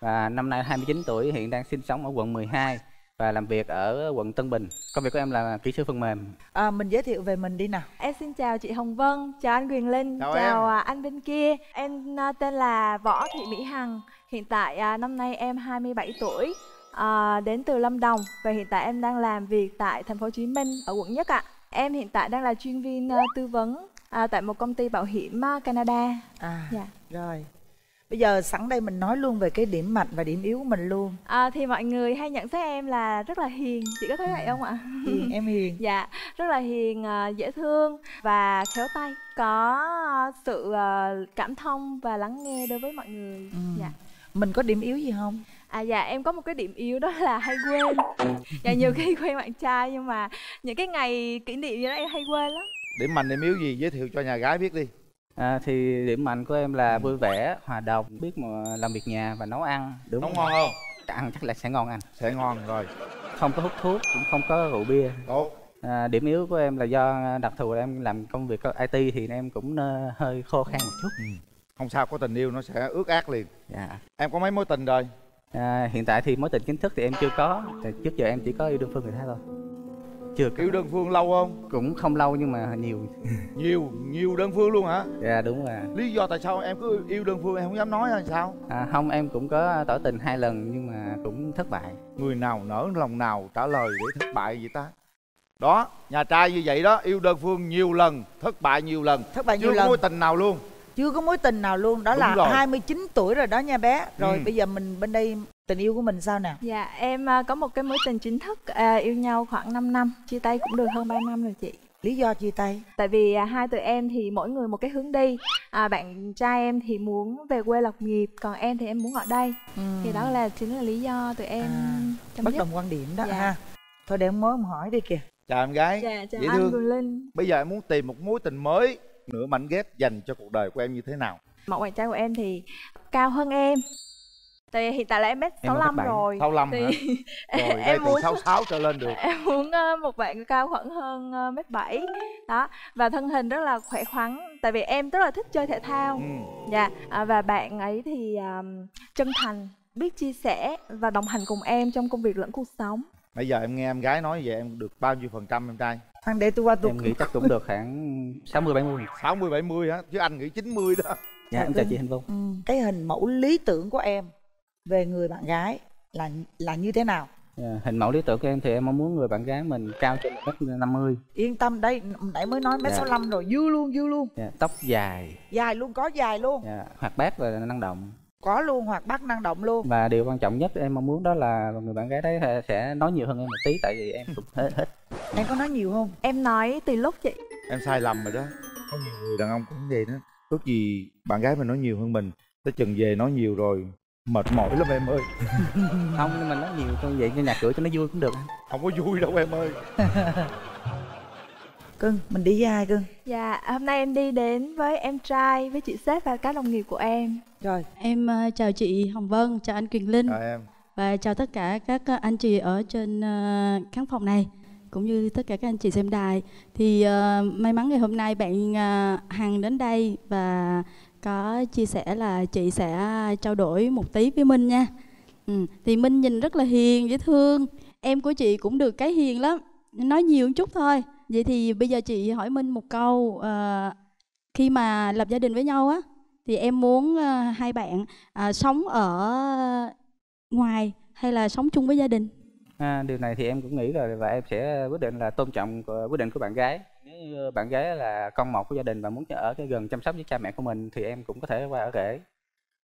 và năm nay 29 tuổi hiện đang sinh sống ở quận 12 và làm việc ở quận Tân Bình công việc của em là kỹ sư phần mềm à, mình giới thiệu về mình đi nào Em xin chào chị Hồng Vân, chào anh Quyền Linh, Chào chào, em. à, anh bên kia. Em à, tên là Võ Thị Mỹ Hằng. Hiện tại à, năm nay em 27 tuổi, à, đến từ Lâm Đồng và hiện tại em đang làm việc tại thành phố Hồ Chí Minh ở quận Nhất ạ. Em hiện tại đang là chuyên viên à, tư vấn à, tại một công ty bảo hiểm à, Canada. à Dạ. rồi bây giờ sẵn đây mình nói luôn về cái điểm mạnh và điểm yếu của mình luôn. À, thì mọi người hay nhận xét em là rất là hiền. Chị có thấy vậy không ạ? Hiền em hiền. <laughs> Dạ rất là hiền à, dễ thương và khéo tay có sự à, cảm thông và lắng nghe đối với mọi người. Dạ. Mình có điểm yếu gì không? À dạ em có một cái điểm yếu đó là hay quên. Dạ nhiều khi <laughs> quen bạn trai nhưng mà những cái ngày kỷ niệm như đó em hay quên lắm. Điểm mạnh điểm yếu gì? Giới thiệu cho nhà gái biết đi À, thì điểm mạnh của em là vui vẻ, hòa đồng, biết mà làm việc nhà và nấu ăn. Đúng nấu ngon không Ăn chắc là sẽ ngon anh. sẽ ngon rồi Không có hút thuốc, cũng không có rượu bia. tốt À, điểm yếu của em là do đặc thù là em làm công việc IT thì em cũng ờ, hơi khô khan một chút. không sao có tình yêu nó sẽ ướt át liền Dạ. em có mấy mối tình rồi À, hiện tại thì mối tình chính thức thì em chưa có. Trước giờ em chỉ có yêu đương phương người ta thôi. Chưa có. yêu đơn phương lâu không Cũng không lâu nhưng mà nhiều. <laughs> nhiều nhiều đơn phương luôn hả Dạ đúng rồi. lý do tại sao em cứ yêu đơn phương em không dám nói hay sao À, không em cũng có tỏ tình hai lần nhưng mà cũng thất bại. người nào nỡ lòng nào trả lời để thất bại vậy ta đó nhà trai như vậy đó yêu đơn phương nhiều lần thất bại nhiều lần thất bại chưa nhiều có lần mối tình nào luôn chưa có mối tình nào luôn đó Đúng là rồi. 29 tuổi rồi đó nha bé rồi Ừ. bây giờ mình bên đây tình yêu của mình sao nè? Dạ em à, có một cái mối tình chính thức à, yêu nhau khoảng 5 năm Chia tay cũng được hơn 3 năm rồi chị. Lý do chia tay? Tại vì à, hai tụi em thì mỗi người một cái hướng đi. À, Bạn trai em thì muốn về quê lập nghiệp Còn em thì em muốn ở đây. Thì đó là chính là lý do tụi em chấm bất đồng quan điểm đó Dạ. ha. Thôi để em mới em hỏi đi kìa. Chào em gái. Dạ, chào dễ anh thương. Quỳnh Linh. Bây giờ em muốn tìm một mối tình mới nửa mảnh ghép dành cho cuộc đời của em như thế nào? Mẫu bạn trai của em thì cao hơn em Tại vì hiện tại là em mét 65 1m7, rồi. 65 hả? <laughs> thì rồi đây em từ muốn 66 trở lên được. <laughs> em muốn ờ, một bạn cao khoảng hơn ờ, mét bảy. Đó và thân hình rất là khỏe khoắn. Tại vì em rất là thích chơi thể thao. Ừ. dạ à, và bạn ấy thì um, chân thành biết chia sẻ và đồng hành cùng em trong công việc lẫn cuộc sống. Bây giờ em nghe em gái nói vậy em được bao nhiêu phần trăm em trai? Thằng để tôi qua tôi Em nghĩ chắc cũng được. khoảng 60 70. 60 70 hả? Chứ anh nghĩ 90 đó. Dạ em chào chị Hình Vung. Ừ, cái hình mẫu lý tưởng của em về người bạn gái là là như thế nào? Dạ, hình mẫu lý tưởng của em thì em mong muốn người bạn gái mình cao trên một mét năm mươi. Yên tâm đây nãy mới nói mét Dạ. sáu lăm rồi dư luôn dư luôn. Dạ, tóc dài. Dài luôn có dài luôn. Dạ, hoạt bát và năng động. Có luôn hoạt bát năng động luôn. Và điều quan trọng nhất em mong muốn đó là người bạn gái đấy sẽ- nói nhiều hơn em một tí tại vì em cũng hết hết. Em có nói nhiều không? Em nói từ lúc chị em sai lầm rồi đó. Có nhiều người đàn ông cũng vậy đó. Ước gì bạn gái mình nói nhiều hơn mình tới chừng về nói nhiều rồi mệt mỏi lắm em ơi. <laughs> Không nhưng mà nói nhiều thôi vậy cho nhà cửa cho nó vui cũng được. Không có vui đâu em ơi. <laughs> Cưng mình đi với ai cưng? Dạ hôm nay em đi đến với em trai với chị sếp và các đồng nghiệp của em. Rồi. Em ờ, chào chị Hồng Vân, chào anh Quyền Linh. Chào em. Và chào tất cả các ờ, anh chị ở trên ờ, khán phòng này cũng như tất cả các anh chị xem đài. Thì ờ, may mắn ngày hôm nay bạn ờ, Hằng đến đây và có chia sẻ là chị sẽ à, trao đổi một tí với Minh nha. Ừ. Thì Minh nhìn rất là hiền, dễ thương. Em của chị cũng được cái hiền lắm, nói nhiều một chút thôi. Vậy thì bây giờ chị hỏi Minh một câu, à, khi mà lập gia đình với nhau á, thì em muốn à, hai bạn à, sống ở ngoài hay là sống chung với gia đình à, điều này thì em cũng nghĩ rồi và em sẽ quyết định là tôn trọng quyết định của bạn gái Ờ, bạn gái là con một của gia đình và muốn ở cái gần chăm sóc với cha mẹ của mình thì em cũng có thể qua ở rể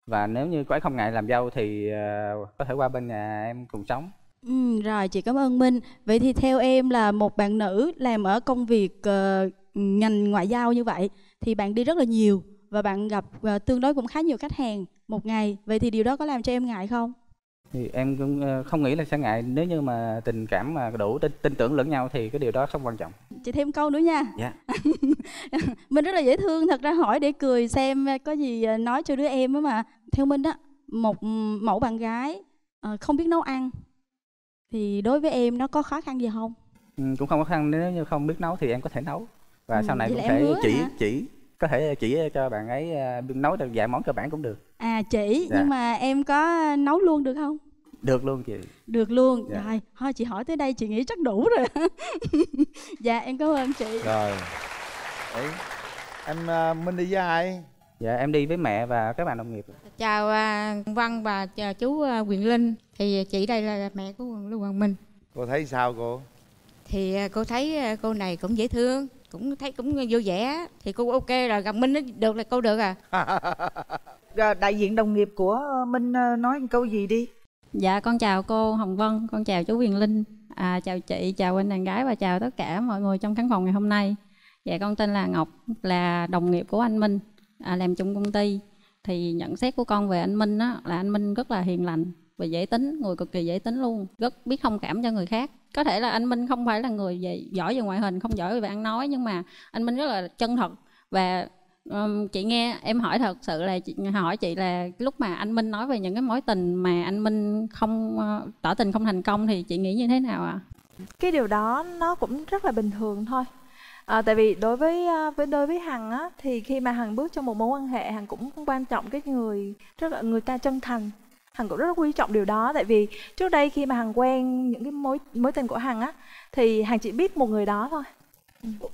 và nếu như cô ấy không ngại làm dâu thì ờ, có thể qua bên nhà em cùng sống. Ừ, rồi chị cảm ơn minh. Vậy thì theo em là một bạn nữ làm ở công việc uh, ngành ngoại giao như vậy thì bạn đi rất là nhiều và bạn gặp uh, tương đối cũng khá nhiều khách hàng một ngày. Vậy thì điều đó có làm cho em ngại không? Thì em cũng ờ, không nghĩ là sẽ ngại. Nếu như mà tình cảm mà đủ tin, tin tưởng lẫn nhau thì cái điều đó không quan trọng. Chị thêm câu nữa nha. Dạ. <laughs> Minh rất là dễ thương thật ra hỏi để cười xem có gì ờ, nói cho đứa em á mà. Theo Minh á một mẫu bạn gái ờ, không biết nấu ăn thì đối với em nó có khó khăn gì không? Ừ, cũng không khó khăn. Nếu như không biết nấu thì em có thể nấu. Và Ừ, sau này cũng hứa chỉ hả? chỉ có thể chỉ cho bạn ấy ờ, nấu được vài món cơ bản cũng được à chị Dạ. nhưng mà em có nấu luôn được không? Được luôn chị. Được luôn. Dạ. rồi thôi chị hỏi tới đây chị nghĩ chắc đủ rồi. <laughs> Dạ em cảm ơn chị. Rồi. Đấy. em à, minh đi với ai? Dạ em đi với mẹ và các bạn đồng nghiệp. Chào à, Văn và chào chú à, Quyền Linh. Thì chị đây là mẹ của Lưu Hoàng Minh. Cô thấy sao cô? Thì à, cô thấy à, cô này cũng dễ thương cũng thấy cũng vui vẻ. Thì cô ok rồi gặp Minh nó được là cô được à, <laughs> Ờ, đại diện đồng nghiệp của ờ, minh ờ, nói một câu gì đi Dạ con chào cô Hồng Vân, con chào chú Quyền Linh, à, chào chị, chào anh đàn gái và chào tất cả mọi người trong khán phòng ngày hôm nay. Dạ con tên là Ngọc, là đồng nghiệp của anh Minh, à, làm chung công ty. Thì nhận xét của con về anh Minh á, là anh Minh rất là hiền lành và dễ tính, người cực kỳ dễ tính luôn, rất biết thông cảm cho người khác. Có thể là anh Minh không phải là người về, giỏi về ngoại hình, không giỏi về ăn nói nhưng mà anh Minh rất là chân thật và um, chị nghe em hỏi thật sự là chị hỏi chị là lúc mà anh Minh nói về những cái mối tình mà anh Minh không uh, tỏ tình không thành công thì chị nghĩ như thế nào ạ? cái điều đó nó cũng rất là bình thường thôi. À, tại vì đối với ờ, với đối với hằng á thì khi mà hằng bước trong một mối quan hệ hằng cũng quan trọng cái người rất là người ta chân thành. Hằng cũng rất là quý trọng điều đó tại vì trước đây khi mà hằng quen những cái mối mối tình của hằng á thì hằng chỉ biết một người đó thôi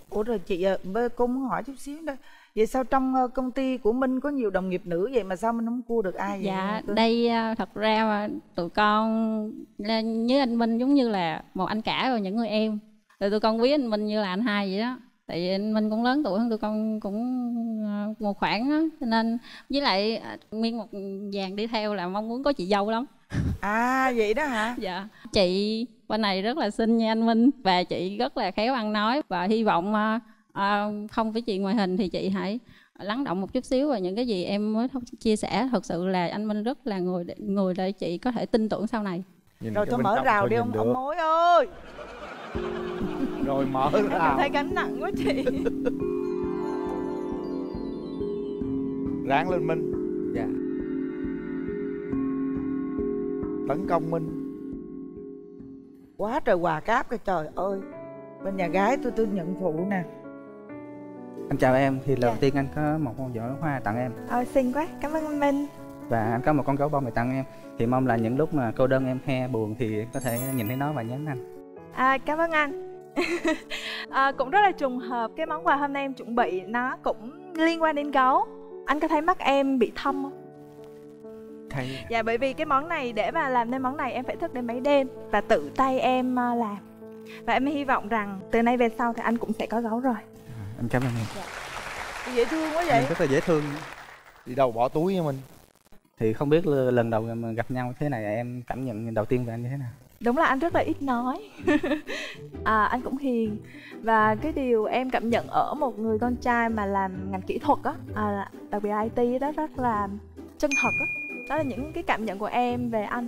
ủa rồi chị à, cô muốn hỏi chút xíu đây vậy sao trong ờ, công ty của minh có nhiều đồng nghiệp nữ vậy mà sao minh không cua được ai vậy Dạ, đây à, thật ra mà tụi con với anh Minh giống như là một anh cả rồi những người em. Rồi tụi con quý anh Minh như là anh hai vậy đó. Tại vì anh Minh cũng lớn tuổi hơn tụi con cũng à, một khoảng đó. Cho nên với lại à, nguyên một dàn đi theo là mong muốn có chị dâu lắm. À vậy đó hả? Dạ. Chị bên này rất là xinh nha anh Minh và chị rất là khéo ăn nói và hy vọng à, không phải chuyện ngoại hình thì chị hãy lắng động một chút xíu và những cái gì em mới chia sẻ. Thật sự là anh Minh rất là người để, người để chị có thể tin tưởng sau này. rồi thôi mở rào đi ông ông mối ơi. Rồi mở rào. thấy gánh nặng quá chị. Ráng lên minh. Dạ tấn công minh quá trời quà cáp kìa trời ơi bên nhà gái tôi tôi nhận phụ nè anh chào em thì lần Dạ. đầu tiên anh có một con giỏ hoa tặng em Ờ, xinh quá cảm ơn anh Minh và anh có một con gấu bông để tặng em thì mong là những lúc mà cô đơn em he buồn thì có thể nhìn thấy nó và nhớ anh À, cảm ơn anh. <laughs> à, cũng rất là trùng hợp cái món quà hôm nay em chuẩn bị nó cũng liên quan đến gấu. Anh có thấy mắt em bị thâm không? Thấy Dạ bởi vì cái món này để mà làm nên món này em phải thức đến mấy đêm và tự tay em à, làm. Và em hy vọng rằng từ nay về sau thì anh cũng sẽ có gấu rồi. anh cảm ơn em dễ thương quá vậy Em rất là dễ thương đi đâu bỏ túi nha mình thì không biết lần đầu mà gặp nhau thế này em cảm nhận đầu tiên về anh như thế nào Đúng là anh rất là ít nói. <laughs> à, anh cũng hiền và cái điều em cảm nhận ở một người con trai mà làm ngành kỹ thuật á, à, đặc biệt là IT đó rất là chân thật á. Đó là những cái cảm nhận của em về anh.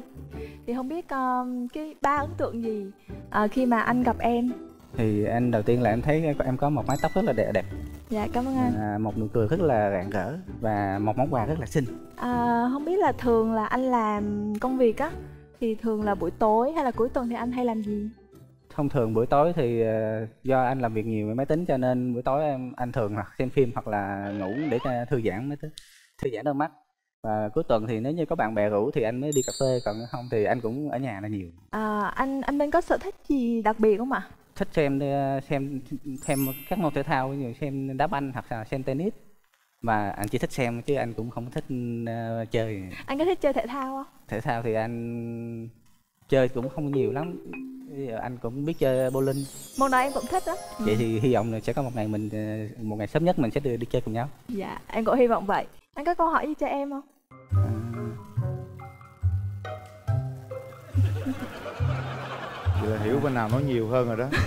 Thì không biết um, cái ba ấn tượng gì à, khi mà anh gặp em. thì anh đầu tiên là em thấy em có một mái tóc rất là đẹp đẹp Dạ cảm ơn anh. à, một nụ cười rất là rạng rỡ và một món quà rất là xinh À, không biết là thường là anh làm công việc á thì thường là buổi tối hay là cuối tuần thì anh hay làm gì? thông thường buổi tối thì ờ, do anh làm việc nhiều với máy tính cho nên buổi tối em anh thường hoặc xem phim hoặc là ngủ để thư giãn máy tính thư giãn đôi mắt và cuối tuần thì nếu như có bạn bè rủ thì anh mới đi cà phê còn không thì anh cũng ở nhà là nhiều À, anh anh Minh có sở thích gì đặc biệt không ạ? thích xem ờ, xem xem các môn thể thao như xem đá banh hoặc là xem tennis mà anh chỉ thích xem chứ anh cũng không thích ờ, chơi Anh có thích chơi thể thao không? thể thao thì anh chơi cũng không nhiều lắm anh cũng biết chơi bowling Môn đó em cũng thích á. vậy thì hy vọng là sẽ có một ngày mình ờ, một ngày sớm nhất mình sẽ đi, đi chơi cùng nhau Dạ, em cũng hy vọng vậy. Anh có câu hỏi gì cho em không? vậy là hiểu bên nào nói nhiều hơn rồi đó. <laughs>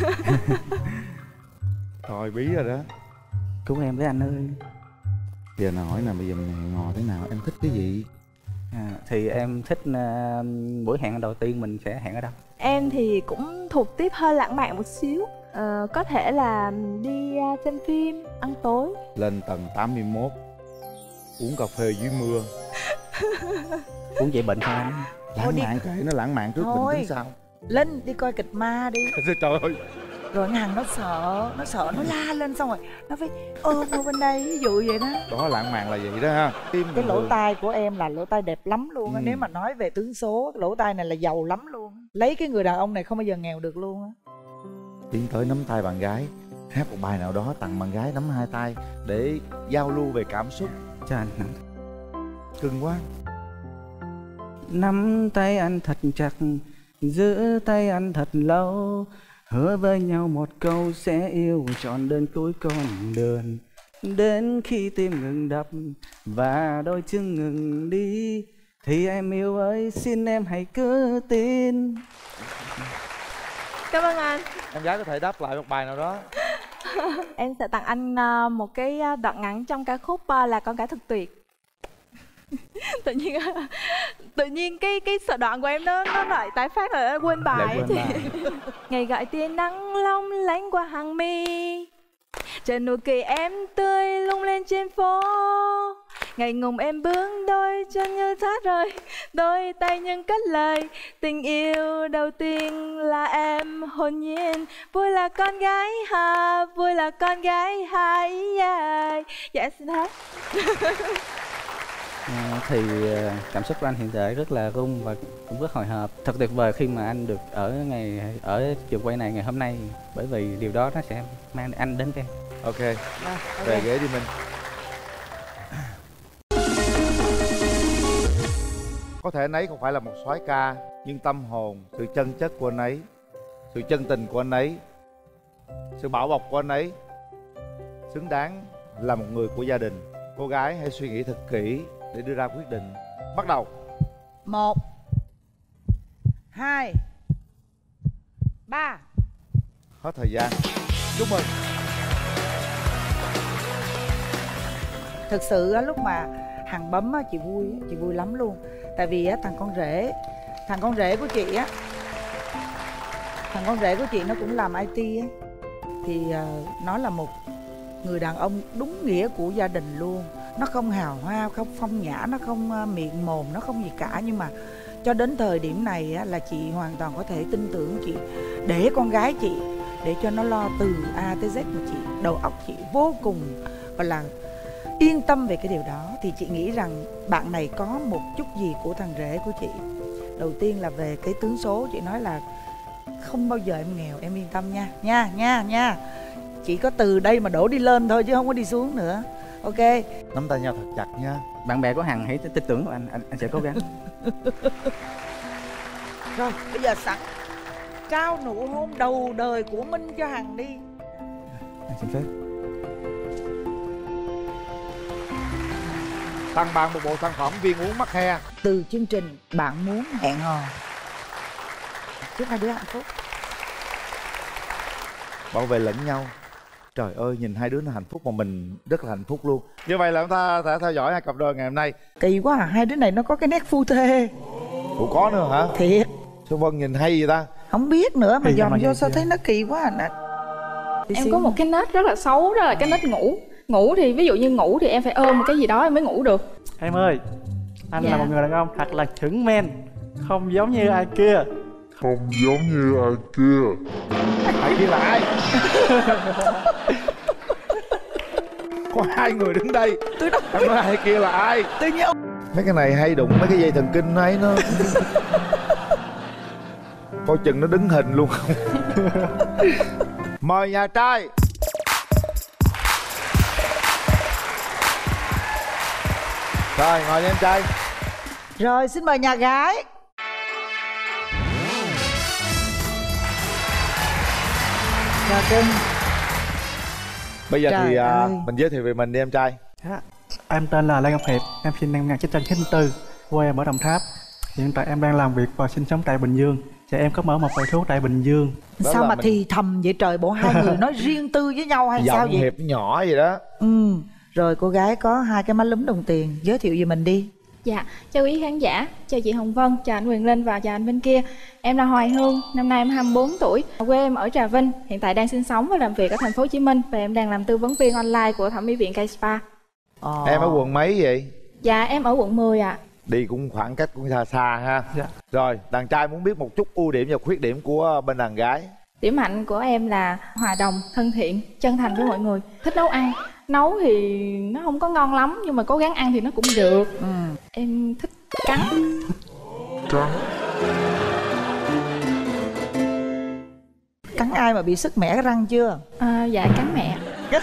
Rồi bí rồi đó. Cứu em với anh ơi. Giờ nào hỏi nè bây giờ mình hẹn hò thế nào em thích cái gì? À, thì em thích ờ, buổi hẹn đầu tiên mình sẽ hẹn ở đâu? Em thì cũng thuộc tiếp hơi lãng mạn một xíu. Ờ, có thể là đi à, xem phim, ăn tối. lên tầng 81 uống cà phê dưới mưa. <laughs> Uống vậy bệnh không lãng đi- mạn kệ nó lãng mạn trước mình Thôi. tính sao? linh đi coi kịch ma đi. <laughs> Trời ơi. Rồi thằng hằng nó sợ nó sợ nó la lên xong rồi nó phải ôm vào bên đây ví dụ vậy đó. Đó lãng mạn là vậy đó ha. Tim cái lỗ tai của em là lỗ tai đẹp lắm luôn á Ừ. nếu mà nói về tướng số cái lỗ tai này là giàu lắm luôn lấy cái người đàn ông này không bao giờ nghèo được luôn á. Tiến tới nắm tay bạn gái hát một bài nào đó tặng bạn gái nắm hai tay để giao lưu về cảm xúc cho anh nắm cưng quá. Nắm tay anh thật chặt giữ tay anh thật lâu. Hứa với nhau một câu sẽ yêu trọn đến cuối con đường. Đến khi tim ngừng đập và đôi chân ngừng đi thì em yêu ơi xin em hãy cứ tin. Cảm ơn anh. Em gái có thể đáp lại một bài nào đó <laughs> Em sẽ tặng anh à, một cái à, đoạn ngắn trong ca khúc à, là Con gái thật tuyệt. <laughs> Tự nhiên <laughs> tự nhiên cái cái sợ đoạn của em nó nó lại tái phát rồi quên bài Lại quên thì bài. <laughs> ngày gọi tia nắng long lánh qua hàng mi. Chờ nụ cười em tươi lung lên trên phố ngày ngùng em bước đôi chân như thác rơi đôi tay nhưng cất lời. Tình yêu đầu tiên là em hồn nhiên. Vui là con gái ha vui là con gái hai yeah. dạ em xin hát. <laughs> À, thì à, cảm xúc của anh hiện tại rất là rung và cũng rất hồi hộp. Thật tuyệt vời khi mà anh được ở ngày ở trường quay này ngày hôm nay. Bởi vì điều đó nó sẽ mang anh đến với em. Ok. Về ghế đi minh có thể anh ấy không phải là một soái ca nhưng tâm hồn sự chân chất của anh ấy sự chân tình của anh ấy sự bảo bọc của anh ấy xứng đáng là một người của gia đình. Cô gái hãy suy nghĩ thật kỹ để đưa ra quyết định. Bắt đầu. Một hai ba. Hết thời gian. Chúc mừng. Thực sự á, lúc mà hằng bấm á, chị vui chị vui lắm luôn tại vì á, thằng con rể thằng con rể của chị á thằng con rể của chị nó cũng làm it á. Thì ờ, nó là một người đàn ông đúng nghĩa của gia đình luôn. Nó không hào hoa không phong nhã nó không ờ, miệng mồm nó không gì cả. Nhưng mà cho đến thời điểm này á, là chị hoàn toàn có thể tin tưởng chị để con gái chị để cho nó lo từ A tới Z của chị. Đầu óc chị vô cùng gọi là yên tâm về cái điều đó thì chị nghĩ rằng bạn này có một chút gì của thằng rể của chị. Đầu tiên là về cái tướng số chị nói là không bao giờ em nghèo em yên tâm nha. Nha nha nha. Chỉ có từ đây mà đổ đi lên thôi chứ không có đi xuống nữa. Ok. Nắm tay nhau thật chặt nha. Bạn bè của hằng hãy tin tưởng vào anh anh, anh sẽ cố gắng. <laughs> Rồi bây giờ sẵn trao nụ hôn đầu đời của minh cho hằng đi. Anh xin phép tặng bạn một bộ sản phẩm viên uống mắc he. Từ chương trình bạn muốn hẹn hò. Chúc hai đứa hạnh phúc. Bảo vệ lẫn nhau. Trời ơi nhìn hai đứa nó hạnh phúc mà mình rất là hạnh phúc luôn. Như vậy là chúng ta sẽ theo dõi hai cặp đôi ngày hôm nay. Kỳ quá à hai đứa này nó có cái nét phu thê. Ủa có nữa hả? Thiệt. Sư Vân nhìn hay gì ta? Không biết nữa mà dòm vô vậy sao thấy nó kỳ quá à em có một cái nết rất là xấu đó là cái nết ngủ ngủ thì ví dụ như ngủ thì em phải ôm một cái gì đó em mới ngủ được. Em ơi, anh Dạ. là một người đàn ông thật là chuẩn men Không giống như ai kia. Không giống như ai kia. Ai kia là ai có hai người đứng đây. Em nói ai kia là ai? Tự nhiên mấy cái này hay đụng mấy cái dây thần kinh ấy nó. <laughs> Coi chừng nó đứng hình luôn. Không <laughs> mời nhà trai rồi ngồi nha em trai. Rồi xin mời nhà gái. Chào cưng bây giờ Trời thì à, ơi. mình giới thiệu về mình đi em trai. Dạ. Em tên là Lê Ngọc Hiệp, em sinh năm 1994, quê em ở Đồng Tháp. Hiện tại em đang làm việc và sinh sống tại Bình Dương. Và em có mở một quầy thuốc tại Bình Dương. Sao mà thì thầm vậy trời? Bộ hai người <laughs> nói riêng tư với nhau hay sao giọng vậy? Hiệp nhỏ gì đó. Ừ rồi cô gái có hai cái má lúm đồng tiền giới thiệu về mình đi. Dạ chào quý khán giả chào chị hồng vân chào anh quyền linh và chào anh bên kia. Em là hoài hương năm nay em 24 tuổi quê em ở trà vinh hiện tại đang sinh sống và làm việc ở thành phố hồ chí minh và em đang làm tư vấn viên online của thẩm mỹ viện K Spa. Em ở quận mấy vậy? Dạ em ở quận 10 ạ. Đi cũng khoảng cách cũng xa xa ha. Rồi đàn trai muốn biết một chút ưu điểm và khuyết điểm của bên đàn gái. Điểm mạnh của em là hòa đồng thân thiện chân thành với mọi người thích nấu ăn nấu thì nó không có ngon lắm nhưng mà cố gắng ăn thì nó cũng được. Em thích cắn cắn ai mà bị sức mẻ cái răng chưa? À, dạ cắn mẹ. <laughs>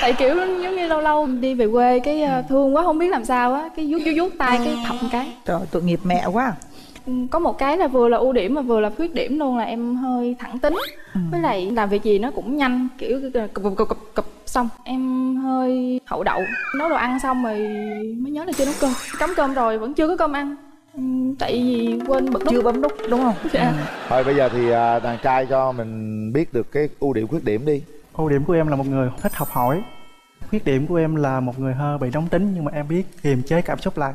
Tại kiểu giống như lâu lâu đi về quê cái ờ, thương quá không biết làm sao á cái vuốt vuốt vuốt tay cái thọc một cái. Trời tội nghiệp mẹ quá. Ừ, có một cái là vừa là ưu điểm mà vừa là khuyết điểm luôn là em hơi thẳng tính. Với lại làm việc gì nó cũng nhanh kiểu cụp cụp cụp cụp xong em hơi hậu đậu. Nấu đồ ăn xong rồi mới nhớ là chưa nấu cơm. Cắm cơm rồi vẫn chưa có cơm ăn. Ừm, tại vì quên bật nút. Chưa bấm nút đúng không? Dạ. thôi bây giờ thì à, đàn trai cho mình biết được cái ưu điểm khuyết điểm đi. Ưu điểm của em là một người thích học hỏi. Khuyết điểm của em là một người hơi bị nóng tính nhưng mà em biết kiềm chế cảm xúc lại.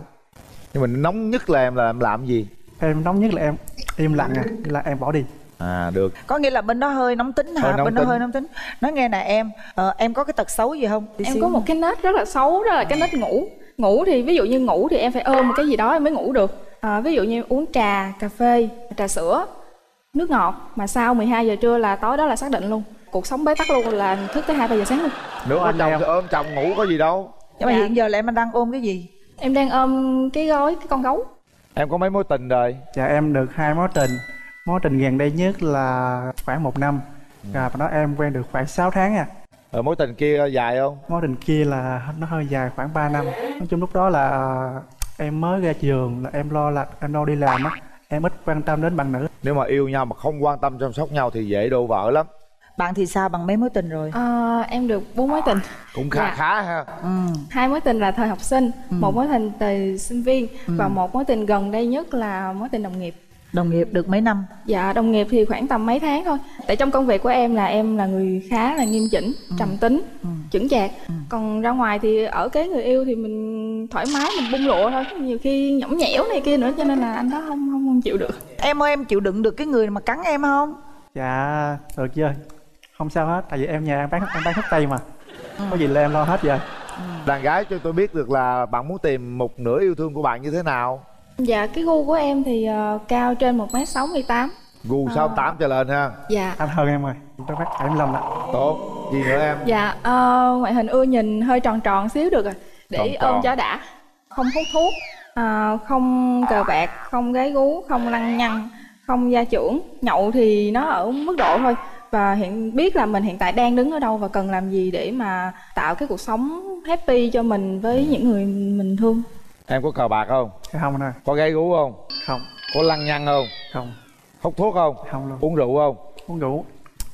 Nhưng mà nóng nhất là em là em làm gì? Em nóng nhất là em im lặng à là em bỏ đi à được. Có nghĩa là bên đó hơi nóng tính hả? Hơi nóng bên đó tính. hơi nóng tính. Nói nghe nè em ờ, em có cái tật xấu gì không? Tí em xíu. có một cái nết rất là xấu đó là cái nết ngủ. Ngủ thì ví dụ như ngủ thì em phải ôm một cái gì đó em mới ngủ được. À, ví dụ như uống trà cà phê trà sữa nước ngọt. Mà sau 12 giờ trưa là tối đó là xác định luôn. Cuộc sống bế tắc luôn là thức tới hai ba giờ sáng luôn. Nếu mà chồng thì ôm chồng ngủ có gì đâu. Nhưng mà Dạ. hiện giờ là em đang ôm cái gì? Em đang ôm cái gói cái con gấu. Em có mấy mối tình rồi? Dạ em được hai mối tình mối tình gần đây nhất là khoảng một năm. Và đó em quen được khoảng 6 tháng à. Rồi mối tình kia dài không? Mối tình kia là nó hơi dài khoảng 3 năm. Nói chung lúc đó là à, em mới ra trường là em lo là em lo đi làm á. Em ít quan tâm đến bạn nữ. Nếu mà yêu nhau mà không quan tâm chăm sóc nhau thì dễ đổ vỡ lắm. Bạn thì sao? Bằng mấy mối tình rồi? À, em được bốn mối tình. Cũng khá Dạ. khá ha. Hai mối tình là thời học sinh một mối tình thời sinh viên Ừ. và một mối tình gần đây nhất là mối tình đồng nghiệp đồng nghiệp được mấy năm? Dạ đồng nghiệp thì khoảng tầm mấy tháng thôi. Tại trong công việc của em là em là người khá là nghiêm chỉnh trầm tính chững chạc. Còn ra ngoài thì ở cái người yêu thì mình thoải mái mình bung lụa thôi. Nhiều khi nhõng nhẽo này kia nữa cho nên là anh đó không không, không chịu được. Em ơi em chịu đựng được cái người mà cắn em không? Dạ được chưa không sao hết tại vì em nhà em bán em bán thuốc tây mà. Có gì là em lo hết rồi đàn gái cho tôi biết được là bạn muốn tìm một nửa yêu thương của bạn như thế nào dạ cái gu của em thì ờ, cao trên một m sáu mươi tám. Gu Ờ. sáu tám trở lên ha. Dạ. Anh hơn em rồi. Tôi bắt 75 ạ. Tốt. Gì nữa em? Dạ ờ, ngoại hình ưa nhìn hơi tròn tròn xíu được à để Tròn tròn. ôm cho đã. Không hút thuốc à, không cờ bạc không gái gú không lăng nhăng không gia trưởng. Nhậu thì nó ở mức độ thôi. Và hiện biết là mình hiện tại đang đứng ở đâu và cần làm gì để mà tạo cái cuộc sống happy cho mình với những người mình thương em có cờ bạc không? Không anh ơi có gái gú không? Không. Có lăng nhăng không? Không. Hút thuốc không? Không luôn. Uống rượu không? Uống rượu.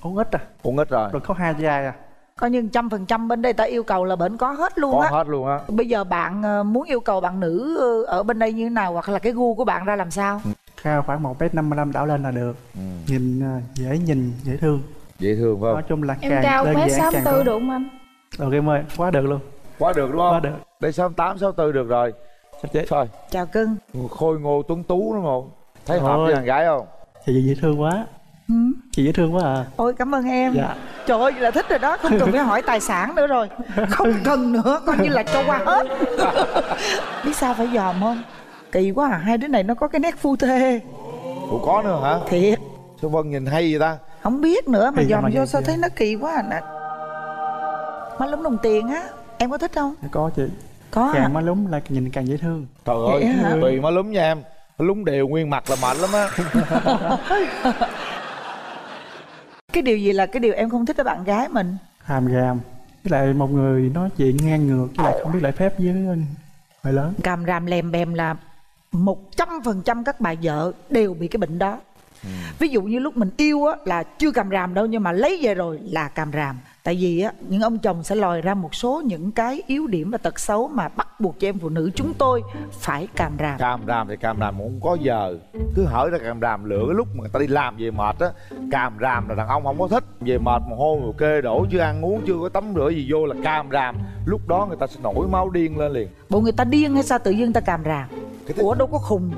Uống ít à. Uống ít rồi. Rồi có hai chai à. Coi như trăm phần trăm bên đây ta yêu cầu là bên có hết luôn có á. hết luôn á. Bây giờ bạn ờ, muốn yêu cầu bạn nữ ờ, ở bên đây như thế nào hoặc là cái gu của bạn ra làm sao? Cao khoảng một m năm mươi đảo lên là được. Nhìn à, dễ nhìn dễ thương. Dễ thương phải nói không chung là em càng cao đơn mét giản sáu tư được không anh? Được em ơi quá được luôn. Quá được đúng không? quá được. Đây sáu tám sáu tư được rồi thôi. Chào cưng. Khôi ngô tuấn tú đúng không? Thấy hợp với đàn gái không? Chị dễ thương quá. Ừ. chị dễ thương quá à. Ôi cảm ơn em. Dạ. trời ơi vậy là thích rồi đó không cần phải hỏi tài sản nữa rồi. Không cần nữa coi như là cho qua hết. <laughs> Biết sao phải dòm không? Kỳ quá à hai đứa này nó có cái nét phu thê. Ủa có nữa hả? Thiệt. Sao vân nhìn hay vậy ta? Không biết nữa mà Kỳ dòm mà vô sao thấy nó kỳ quá à. Nè má lúm đồng tiền á em có thích không? Có chị có càng à? má lúng là nhìn càng dễ thương. Trời ơi Vậy hả? tùy má lúm nha em. Má lúm đều nguyên mặt là mệt lắm á. <laughs> Cái điều gì là cái điều em không thích ở bạn gái mình? Hàm ràm với lại một người nói chuyện ngang ngược với lại không biết lễ phép với người lớn. Càm ràm lèm bèm là một trăm phần trăm các bà vợ đều bị cái bệnh đó. Ví dụ như lúc mình yêu á là chưa càm ràm đâu nhưng mà lấy về rồi là càm ràm tại vì á những ông chồng sẽ lòi ra một số những cái yếu điểm và tật xấu mà bắt buộc cho em phụ nữ chúng tôi phải càm ràm. Càm ràm thì càm ràm cũng có giờ. Cứ hở ra càm ràm cái lúc mà người ta đi làm về mệt á càm ràm là đàn ông không có thích. Về mệt mồ hôi rồi kê đổ chưa ăn uống chưa có tắm rửa gì vô là càm ràm. Lúc đó người ta sẽ nổi máu điên lên liền. Bộ người ta điên hay sao tự nhiên ta càm ràm ủa đâu có khùng.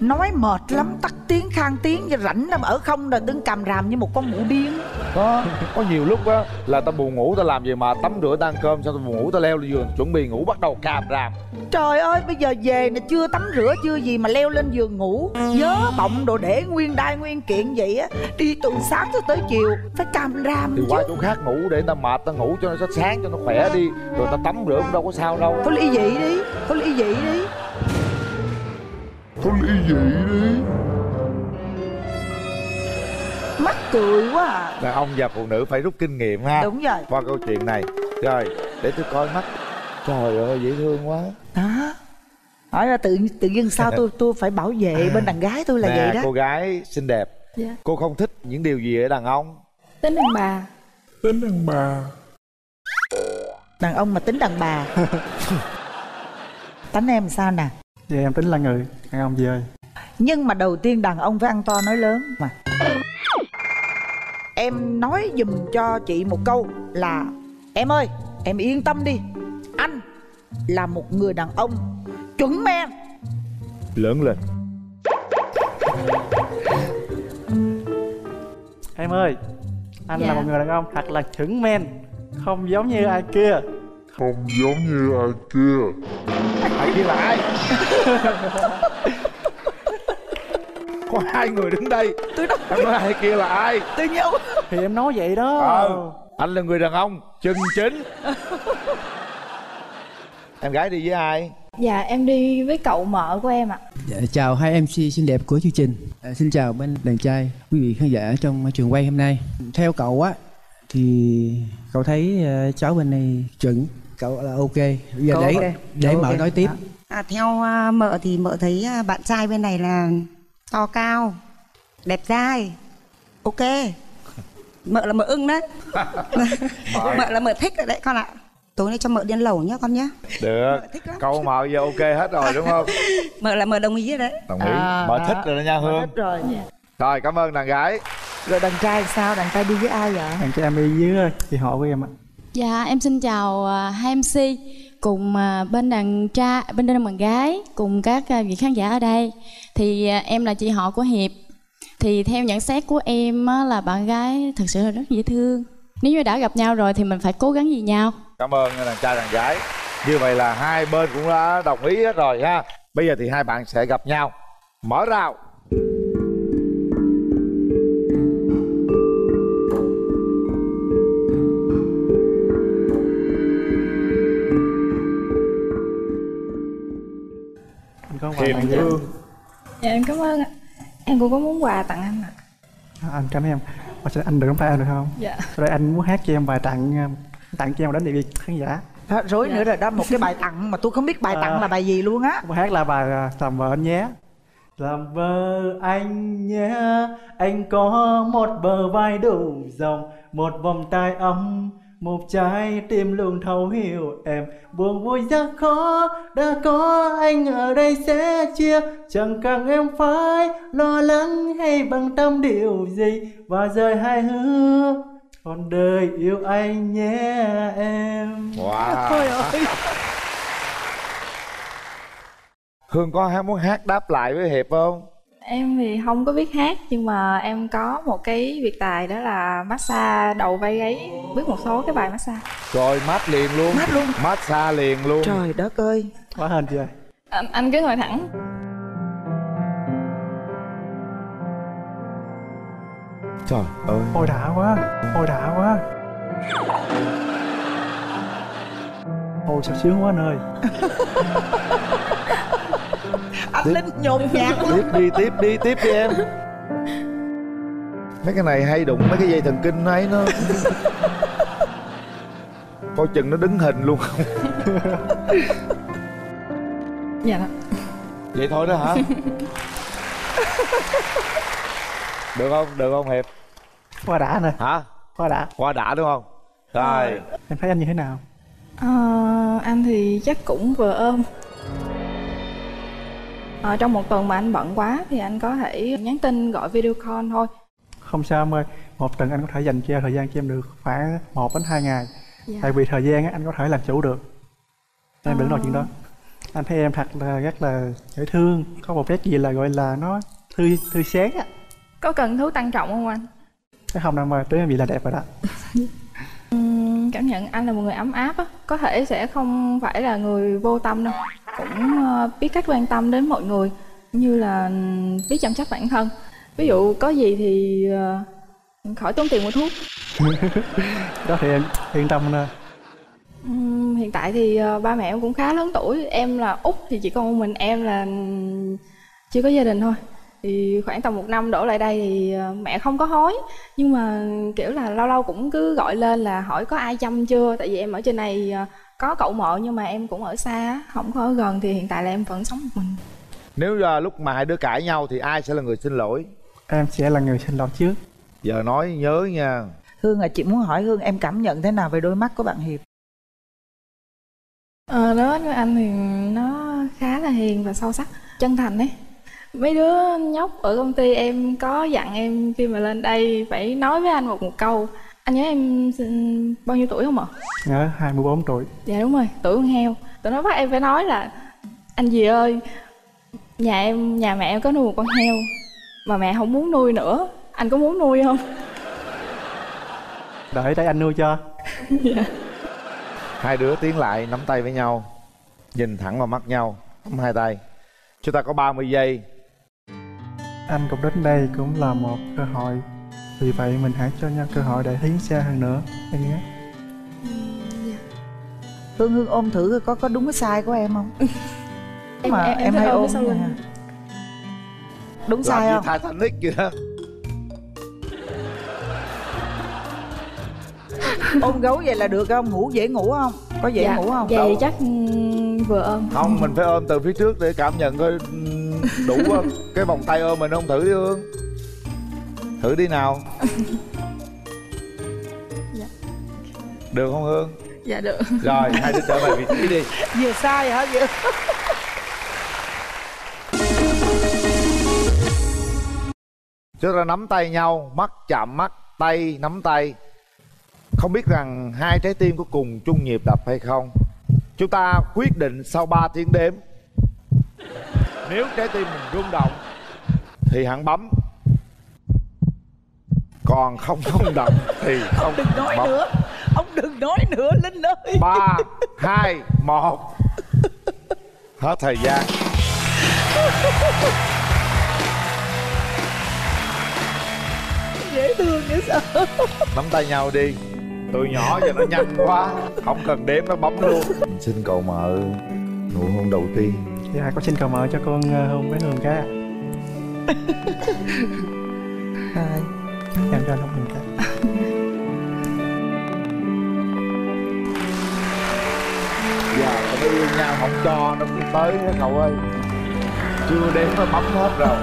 Nói mệt lắm tắt tiếng khang tiếng cho rảnh lắm ở không là đứng càm ràm như một con mụ điên. Có có nhiều lúc á là ta buồn ngủ ta làm về mà tắm rửa ta ăn cơm xong ta buồn ngủ ta leo lên giường chuẩn bị ngủ bắt đầu càm ràm. Trời ơi bây giờ về nè chưa tắm rửa chưa gì mà leo lên giường ngủ. Dớ bọng đồ để nguyên đai nguyên kiện vậy á. Đi từ sáng cho tới chiều Phải càm ràm thì chứ. qua chỗ khác ngủ để ta mệt ta ngủ cho nó sáng cho nó khỏe đi. Rồi ta tắm rửa cũng đâu có sao đâu. Thôi ly dị đi Thôi ly dị đi Thôi ly dị đi. Mắc cười quá à. Đàn ông và phụ nữ phải rút kinh nghiệm ha. Đúng rồi. Qua câu chuyện này. Rồi để tôi coi mắt. Trời ơi dễ thương quá. Đó Hỏi ra tự tự nhiên sao tôi tôi phải bảo vệ <laughs> bên đàn gái tôi là nè vậy đó. cô gái xinh đẹp. Dạ. cô không thích những điều gì ở đàn ông. Tính đàn bà. Tính đàn bà. Đàn ông mà tính đàn bà. <laughs> Tánh em sao nè Dạ em tính là người. Đàn ông gì ơi? Nhưng mà đầu tiên đàn ông phải ăn to nói lớn. Mà. Em nói giùm cho chị một câu là em ơi em yên tâm đi. Anh là một người đàn ông chuẩn men. Lớn lên. Em ơi Anh Dạ. là một người đàn ông thật là chuẩn men Không giống như ai kia Không giống như ai kia. Ai kia là ai? <laughs> Có hai người đứng đây. Tôi đâu em nói ai kia là ai? Tôi nhớ. Thì em nói vậy đó. Ờ. Anh là người đàn ông chân chính. <laughs> Em gái đi với ai? Dạ em đi với cậu mợ của em ạ. Dạ, chào hai MC xinh đẹp của chương trình. À, xin chào bên đàn trai, quý vị khán giả trong trường quay hôm nay. Theo cậu á thì cậu thấy ờ, cháu bên này chuẩn, cậu là ok. Bây giờ Cậu để ok. để Cậu mở ok. nói tiếp. À, theo à, mợ thì mợ thấy à, bạn trai bên này là to cao, đẹp dai, ok. Mợ là mợ ưng đấy. <laughs> mợ là mợ thích rồi đấy con ạ. Tối nay cho mợ đi ăn lẩu nhá con nhá. được câu mợ giờ ok hết rồi đúng không <laughs> Mợ là mợ đồng ý rồi đấy. đồng ý À, mợ đó. thích rồi đó nha hương thích rồi rồi cảm ơn đàn gái rồi đàn trai sao đàn trai đi với ai vậy Đàn trai em đi với chị họ của em ạ Dạ em xin chào à, hai MC cùng à, bên đàn trai bên đàn bạn gái cùng các à, vị khán giả ở đây. Thì em là chị họ của Hiệp. Thì theo nhận xét của em là bạn gái thật sự là rất dễ thương. Nếu như đã gặp nhau rồi thì mình phải cố gắng vì nhau. cảm ơn đàn trai đàn gái như vậy là hai bên cũng đã đồng ý hết rồi ha bây giờ thì hai bạn sẽ gặp nhau mở rào có quà hiệp tặng cho em. hương Dạ em cảm ơn ạ Em cũng có muốn quà tặng anh ạ À, Anh cảm ơn em Mà sẽ anh được nắm tay anh được không? Dạ. Sau đây anh muốn hát cho em bài tặng à, Tặng cho em đến vị khán giả đó, rối nữa rồi đó một cái bài tặng mà tôi không biết bài tặng À. là bài gì luôn á Bài hát là bài à, Làm vợ anh nhé Làm vợ anh nhé Anh có một bờ vai đủ rộng Một vòng tay ấm Một trái tim luôn thấu hiểu em. Buồn vui rất khó Đã có anh ở đây sẽ chia. Chẳng cần em phải lo lắng hay bận tâm điều gì. Và rời hai hứa Còn đời yêu anh nhé em. Wow. <laughs> Thôi ơi hương có muốn hát đáp lại với hiệp không Em thì không có biết hát Nhưng mà em có một cái việc tài đó là massage đầu vai gáy. Biết một số cái bài massage. Rồi mát liền luôn. Mát luôn. massage liền luôn. Trời đất ơi. Quá hên chưa? Anh, anh cứ ngồi thẳng. Trời ơi. Ôi đã quá. Ôi đã quá. Ôi sao sướng quá anh ơi <laughs> anh linh nhột nhạt luôn tiếp đi tiếp đi tiếp đi em. Mấy cái này hay đụng mấy cái dây thần kinh ấy nó coi chừng nó đứng hình luôn. Không Dạ. Đó vậy thôi đó hả? <laughs> Được không? Được không hiệp? Quá đã nè. Hả? Quá đã. Qua đã đúng không? Rồi. Em thấy anh như thế nào? Ờ, Anh thì chắc cũng vừa ôm Ờ, Trong một tuần mà anh bận quá Thì anh có thể nhắn tin gọi video call thôi. Không sao em ơi Một tuần anh có thể dành cho thời gian cho em được khoảng 1 đến 2 ngày. Dạ. Tại vì thời gian anh có thể làm chủ được. Em đừng Ờ. nói chuyện đó. Anh thấy em thật là rất là dễ thương. Có một nét gì là gọi là nó thư thư sáng á. Có cần thứ tăng trọng không anh? Cái không nào mà tới em bị là đẹp rồi đó <laughs> Cảm nhận anh là một người ấm áp á có thể sẽ không phải là người vô tâm đâu. Cũng ờ, biết cách quan tâm đến mọi người như là biết chăm sóc bản thân. Ví dụ có gì thì ờ, khỏi tốn tiền mua thuốc. <laughs> Đó thì em yên tâm Ừm, hiện tại thì ờ, ba mẹ em cũng khá lớn tuổi. Em là út thì chỉ còn một mình em là chưa có gia đình thôi thì khoảng tầm một năm đổ lại đây thì ờ, mẹ không có hối. Nhưng mà kiểu là lâu lâu cũng cứ gọi lên là hỏi có ai chăm chưa? Tại vì em ở trên này ờ, có cậu mợ nhưng mà em cũng ở xa không có ở gần thì hiện tại là em vẫn sống một mình. Nếu là lúc mà hai đứa cãi nhau thì ai sẽ là người xin lỗi? Em sẽ là người xin lỗi trước. Giờ nói nhớ nha. Hương à chị muốn hỏi hương em cảm nhận thế nào về đôi mắt của bạn hiệp? Ờ, đối với anh thì nó khá là hiền và sâu sắc, chân thành ấy. Mấy đứa nhóc ở công ty em có dặn em khi mà lên đây phải nói với anh một một câu. Anh nhớ em xin- bao nhiêu tuổi không ạ? Nhớ 24 tuổi Dạ đúng rồi, tuổi con heo. Tụi nó bắt em phải nói là anh dì ơi, nhà em nhà mẹ em có nuôi một con heo mà mẹ không muốn nuôi nữa. Anh có muốn nuôi không? Đợi để anh nuôi cho <laughs> dạ. hai đứa tiến lại nắm tay với nhau nhìn thẳng vào mắt nhau nắm hai tay chúng ta có 30 giây Anh cũng đến đây cũng là một cơ hội. Vì vậy mình hãy cho nhau cơ hội để tiến xa hơn nữa. Anh nhé. Hương hương ôm thử coi có có đúng cái sai của em không? <laughs> Em- mà em- em, em hay ôm ôm hả? đúng sai làm không? Gì Titanic vậy đó. <laughs> Ôm gấu vậy là được không? Ngủ dễ ngủ không? Có dễ dạ, ngủ không? Vậy Đâu. chắc ừm, vừa ôm. không mình phải ôm từ phía trước để cảm nhận coi ừm, đủ cái vòng tay ôm mình không thử đi hương. Thử đi nào. Dạ. được không hương? Dạ được. rồi hai đứa trở về vị trí đi. Vừa sai hả vừa? Chúng ta nắm tay nhau mắt chạm mắt tay nắm tay. Không biết rằng hai trái tim có cùng chung nhịp đập hay không. Chúng ta quyết định sau 3 tiếng đếm nếu trái tim mình rung động thì hãng bấm. Còn không rung động thì không đừng nói bấm. nữa. Ông đừng nói nữa linh ơi. Ba hai một. Hết thời gian. Dễ thương dễ sợ. Nắm tay nhau đi. Tụi nhỏ giờ nó nhanh quá. Không cần đếm nó bấm luôn. Mình xin cậu mợ nụ hôn đầu tiên Dạ con xin cầu mời cho con ờ, hôn với Hương cái ạ. Rồi. Em cho anh hôn Hương cái. Giờ tụi nó yêu nhau không cho nó cũng tới đó cậu ơi. Chưa đếm nó bấm hết rồi.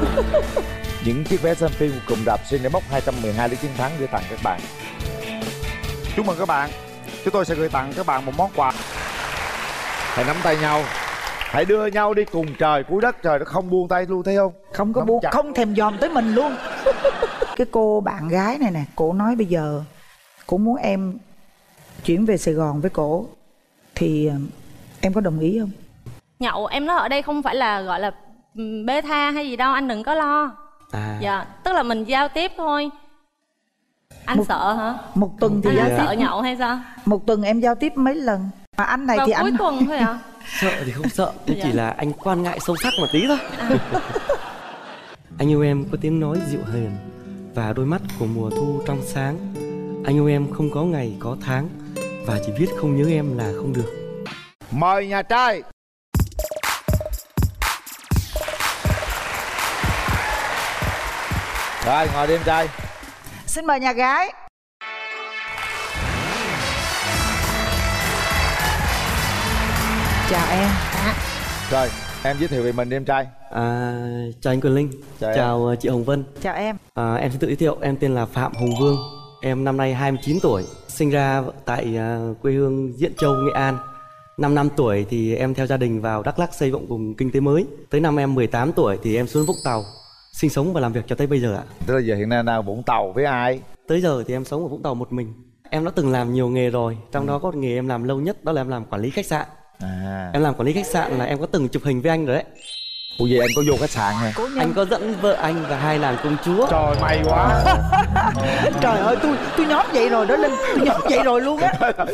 Những chiếc vé xem phim cùng đạp xin để mốc 212 lý chiến thắng để tặng các bạn. Chúc mừng các bạn. Chúng tôi sẽ gửi tặng các bạn một món quà. Hãy nắm tay nhau hãy đưa nhau đi cùng trời cuối đất trời nó không buông tay luôn thấy không? Không có chặt. không thèm dòm tới mình luôn. <laughs> Cái cô bạn gái này nè cổ nói bây giờ cổ muốn em chuyển về sài gòn với cổ thì ờ, em có đồng ý không? Nhậu em nói ở đây không phải là gọi là ừm, bê tha hay gì đâu anh đừng có lo. À. dạ tức là mình giao tiếp thôi. Anh Một- sợ hả? một tuần thì anh giao tiếp. sợ nhậu hay sao? Một tuần em giao tiếp mấy lần? Mà anh này vào thì cuối anh tuần thôi à <laughs> Sợ thì không sợ, <laughs> nhưng chỉ Dạ. là anh quan ngại sâu sắc một tí thôi. <laughs> anh yêu em có tiếng nói dịu hiền và đôi mắt của mùa thu trong sáng. Anh yêu em không có ngày có tháng và chỉ biết không nhớ em là không được. mời nhà trai rồi ngồi đi em trai xin mời nhà gái chào em rồi em giới thiệu về mình đi em trai À, chào anh Quyền Linh, Chào chào ờ, chị Hồng Vân. chào em À, em xin tự giới thiệu, em tên là Phạm Hồng Vương. Em năm nay 29 tuổi, sinh ra tại à, quê hương Diễn Châu, Nghệ An. Năm năm tuổi thì em theo gia đình vào Đắk Lắk xây dựng vùng kinh tế mới. Tới năm em 18 tuổi thì em xuống Vũng Tàu, sinh sống và làm việc cho tới bây giờ ạ. tức là giờ hiện nay đang ở vũng tàu với ai Tới giờ thì em sống ở Vũng Tàu một mình. Em đã từng làm nhiều nghề rồi, trong đó có một nghề em làm lâu nhất đó là em làm quản lý khách sạn. À. Em làm quản lý khách sạn là em có từng chụp hình với anh rồi đấy. Ủa vậy anh có vô khách sạn hả? Anh có dẫn vợ anh và hai nàng công chúa. Trời may quá. <laughs> trời ơi tôi tôi nhóm vậy rồi đó linh tôi nhóm vậy rồi luôn á. <laughs>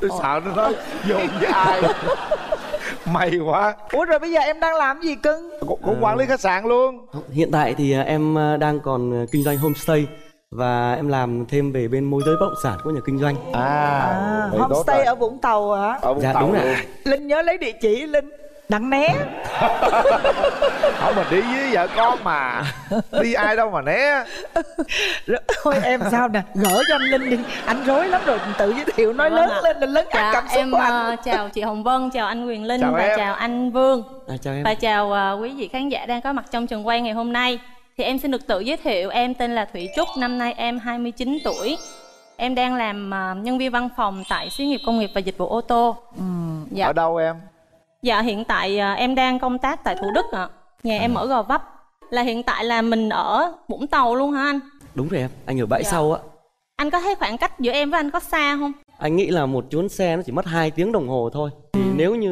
Tôi sợ nó nói vô với ai. <laughs> May quá. Ủa rồi bây giờ em đang làm gì cưng? Cũng, cũng quản lý khách sạn luôn. Hiện tại thì à, em à, đang còn à, kinh doanh homestay và em làm thêm về bên môi giới bất động sản của nhà kinh doanh. à, homestay ở vũng tàu hả ở Dạ đúng rồi. linh nhớ lấy địa chỉ linh đặng né <laughs> không mình đi với vợ con mà đi ai đâu mà né Rồi, thôi em sao nè gỡ cho anh linh đi anh rối lắm rồi tự giới thiệu nói Vâng lớn ạ. lên là lớn át dạ, cảm xúc em của anh ờ, chào chị Hồng Vân, chào anh Quyền Linh Chào và em. chào anh Vương À, chào em. và chào ờ, quý vị khán giả đang có mặt trong trường quay ngày hôm nay. Thì em xin được tự giới thiệu, em tên là Thủy Trúc, năm nay em 29 tuổi. Em đang làm à, nhân viên văn phòng tại xí nghiệp công nghiệp và dịch vụ ô tô. Dạ. ở đâu em Dạ hiện tại à, em đang công tác tại Thủ Đức ạ. Nhà em ở Gò Vấp. Là hiện tại là mình ở Vũng Tàu luôn hả anh? đúng rồi em anh ở bãi Dạ. sau á Anh có thấy khoảng cách giữa em với anh có xa không? Anh nghĩ là một chuyến xe nó chỉ mất 2 tiếng đồng hồ thôi. Thì nếu như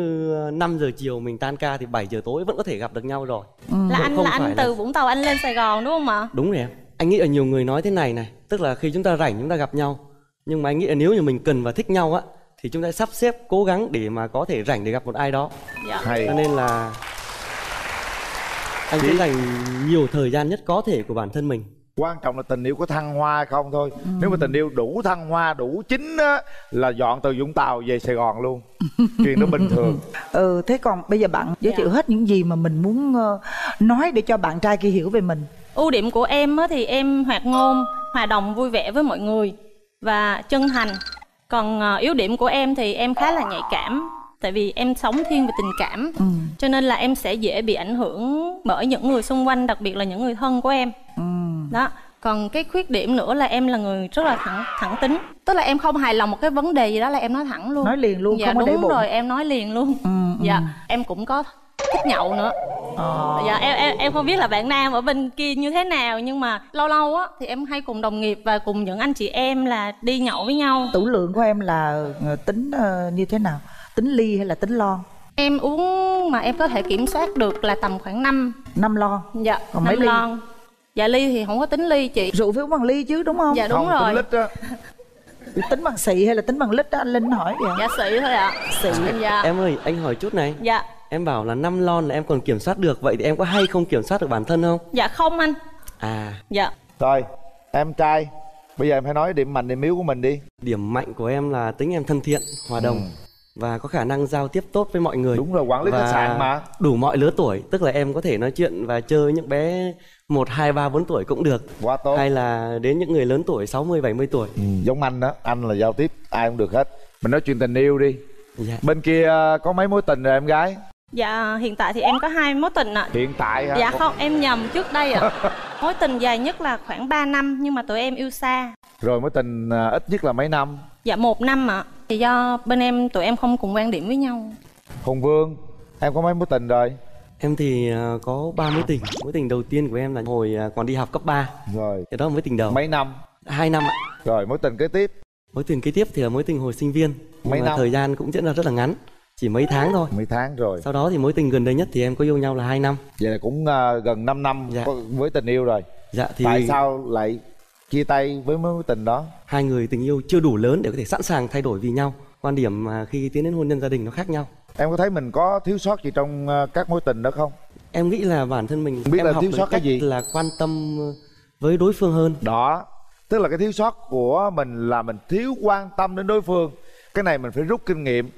5 giờ chiều mình tan ca thì 7 giờ tối vẫn có thể gặp được nhau rồi. Là Không- anh là anh từ Vũng Tàu anh lên Sài Gòn đúng không ạ? đúng rồi em. Anh nghĩ là nhiều người nói thế này này tức là khi chúng ta rảnh chúng ta gặp nhau. Nhưng mà anh nghĩ là nếu như mình cần và thích nhau á thì chúng ta sắp xếp cố gắng để mà có thể rảnh để gặp một ai đó. Dạ. Hay. cho nên là anh sẽ dành nhiều thời gian nhất có thể của bản thân mình quan trọng là tình yêu có thăng hoa không thôi. Nếu mà tình yêu đủ thăng hoa đủ chín á là dọn từ vũng tàu về sài gòn luôn. Chuyện đó bình thường. <laughs> Ừ thế còn bây giờ bạn giới thiệu hết những gì mà mình muốn ờ, nói để cho bạn trai kia hiểu về mình? Ưu điểm của em á, thì em hoạt ngôn, hòa đồng vui vẻ với mọi người và chân thành. Còn à, yếu điểm của em thì em khá là nhạy cảm tại vì em sống thiên về tình cảm. Cho nên là em sẽ dễ bị ảnh hưởng bởi những người xung quanh, đặc biệt là những người thân của em. Đó. Còn cái khuyết điểm nữa là em là người rất là thẳng thẳng tính. Tức là em không hài lòng một cái vấn đề gì đó là em nói thẳng luôn. Nói liền luôn, dạ, không có đúng để bụng. rồi, em nói liền luôn. dạ, em cũng có thích nhậu nữa. Dạ em, em em không biết là bạn nam ở bên kia như thế nào nhưng mà lâu lâu á thì em hay cùng đồng nghiệp và cùng những anh chị em là đi nhậu với nhau. tủ lượng của em là ờ, tính ờ, như thế nào tính ly hay là tính lon Em uống mà em có thể kiểm soát được là tầm khoảng 5 5 lon Dạ, Còn năm mấy ly? lon. Dạ ly thì không có tính ly chị. rượu phải uống bằng ly chứ đúng không Dạ đúng rồi. tính bằng xị hay là tính bằng lít đó anh linh hỏi vậy Dạ xị thôi ạ. xị Dạ. em ơi anh hỏi chút này Dạ. em bảo là 5 lon là em còn kiểm soát được vậy thì em có hay không kiểm soát được bản thân không Dạ không anh. à Dạ. rồi em trai bây giờ em hãy nói điểm mạnh điểm yếu của mình đi điểm mạnh của em là tính em thân thiện hòa đồng Ừ. và có khả năng giao tiếp tốt với mọi người Đúng rồi, quản lý khách sạn mà. đủ mọi lứa tuổi tức là em có thể nói chuyện và chơi với những bé một hai ba bốn tuổi cũng được quá tốt hay là đến những người lớn tuổi 60 70 tuổi Ừ, giống anh đó anh là giao tiếp ai cũng được hết mình nói chuyện tình yêu đi Dạ. bên kia ờ, có mấy mối tình rồi em gái Dạ hiện tại thì em có hai mối tình ạ. hiện tại hả Dạ không, em nhầm trước đây ạ. <laughs> Mối tình dài nhất là khoảng 3 năm nhưng mà tụi em yêu xa. rồi mối tình ờ, ít nhất là mấy năm Dạ một năm ạ. Thì do bên em tụi em không cùng quan điểm với nhau. hùng vương em có mấy mối tình rồi em thì ờ, có ba mối tình. Mối tình đầu tiên của em là hồi ờ, còn đi học cấp 3 rồi. Cái đó là mối tình đầu. Mấy năm? Hai năm ạ. Rồi mối tình kế tiếp? Mối tình kế tiếp thì là mối tình hồi sinh viên. Nhưng Mấy năm? thời gian cũng diễn ra rất là ngắn. Chỉ mấy tháng thôi. Mấy tháng rồi. Sau đó thì mối tình gần đây nhất thì em có yêu nhau là hai năm. Vậy là cũng ờ, gần 5 năm có- với tình yêu rồi. Dạ thì tại sao lại chia tay với mối tình đó? Hai người tình yêu chưa đủ lớn để có thể sẵn sàng thay đổi vì nhau. Quan điểm mà khi tiến đến hôn nhân gia đình nó khác nhau em có thấy mình có thiếu sót gì trong ờ, các mối tình đó không? Em nghĩ là bản thân mình biết em là học thiếu sót cái gì? là quan tâm với đối phương hơn. Đó tức là cái thiếu sót của mình là mình thiếu quan tâm đến đối phương. Cái này mình phải rút kinh nghiệm.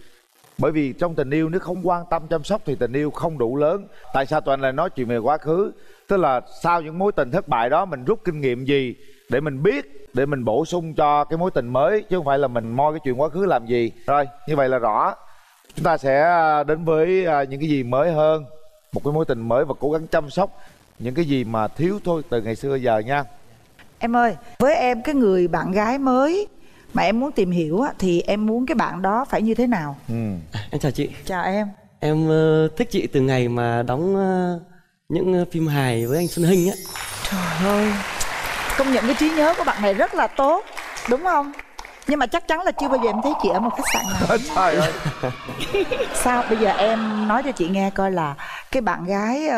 Bởi vì trong tình yêu nếu không quan tâm chăm sóc thì tình yêu không đủ lớn. Tại sao tụi anh lại nói chuyện về quá khứ? Tức là sau những mối tình thất bại đó mình rút kinh nghiệm gì để mình biết để mình bổ sung cho cái mối tình mới chứ không phải là mình moi cái chuyện quá khứ làm gì. Rồi như vậy là rõ chúng ta sẽ à, đến với à, những cái gì mới hơn một cái mối tình mới và cố gắng chăm sóc những cái gì mà thiếu thôi từ ngày xưa giờ nha. Em ơi với em cái người bạn gái mới mà em muốn tìm hiểu á, thì em muốn cái bạn đó phải như thế nào? Ừ. em chào chị. Chào em. Em ờ, thích chị từ ngày mà đóng ờ, những ờ, phim hài với anh Xuân Hinh á. Trời ơi công nhận cái trí nhớ của bạn này rất là tốt đúng không nhưng mà chắc chắn là chưa bao giờ em thấy chị ở một khách sạn nào. Trời ơi. <laughs> Sao? Bây giờ em nói cho chị nghe coi là cái bạn gái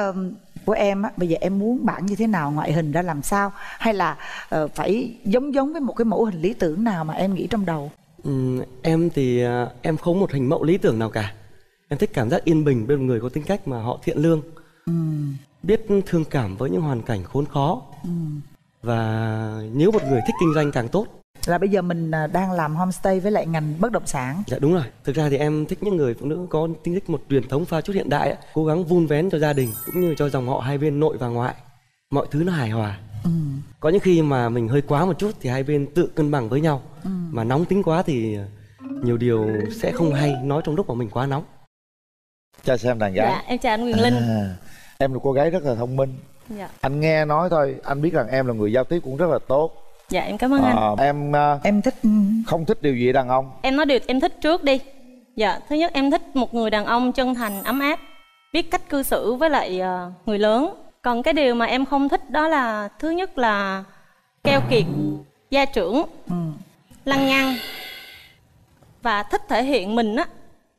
của em á bây giờ em muốn bạn như thế nào ngoại hình ra làm sao? Hay là ờ, phải giống giống với một cái mẫu hình lý tưởng nào mà em nghĩ trong đầu? Ừm, em thì ờ, em không một hình mẫu lý tưởng nào cả. Em thích cảm giác yên bình bên một người có tính cách mà họ thiện lương. Biết thương cảm với những hoàn cảnh khốn khó. Và nếu một người thích kinh doanh càng tốt là bây giờ mình à, đang làm homestay với lại ngành bất động sản. Dạ đúng rồi. Thực ra thì em thích những người phụ nữ có tính cách một truyền thống pha chút hiện đại á, cố gắng vun vén cho gia đình cũng như cho dòng họ hai bên nội và ngoại. Mọi thứ nó hài hòa. Có những khi mà mình hơi quá một chút thì hai bên tự cân bằng với nhau. Ừ. mà nóng tính quá thì nhiều điều sẽ không hay nói trong lúc mà mình quá nóng. Cho xem đàn gái. Dạ em chào anh Quyền Linh. À, em là cô gái rất là thông minh. Dạ. anh nghe nói thôi anh biết rằng em là người giao tiếp cũng rất là tốt dạ em cảm ơn anh. Ờ, em ờ, em thích không thích điều gì đàn ông? Em nói điều em thích trước đi. Dạ thứ nhất em thích một người đàn ông chân thành ấm áp biết cách cư xử với lại ờ, người lớn. Còn cái điều mà em không thích đó là thứ nhất là keo kiệt gia trưởng lăng nhăng và thích thể hiện mình á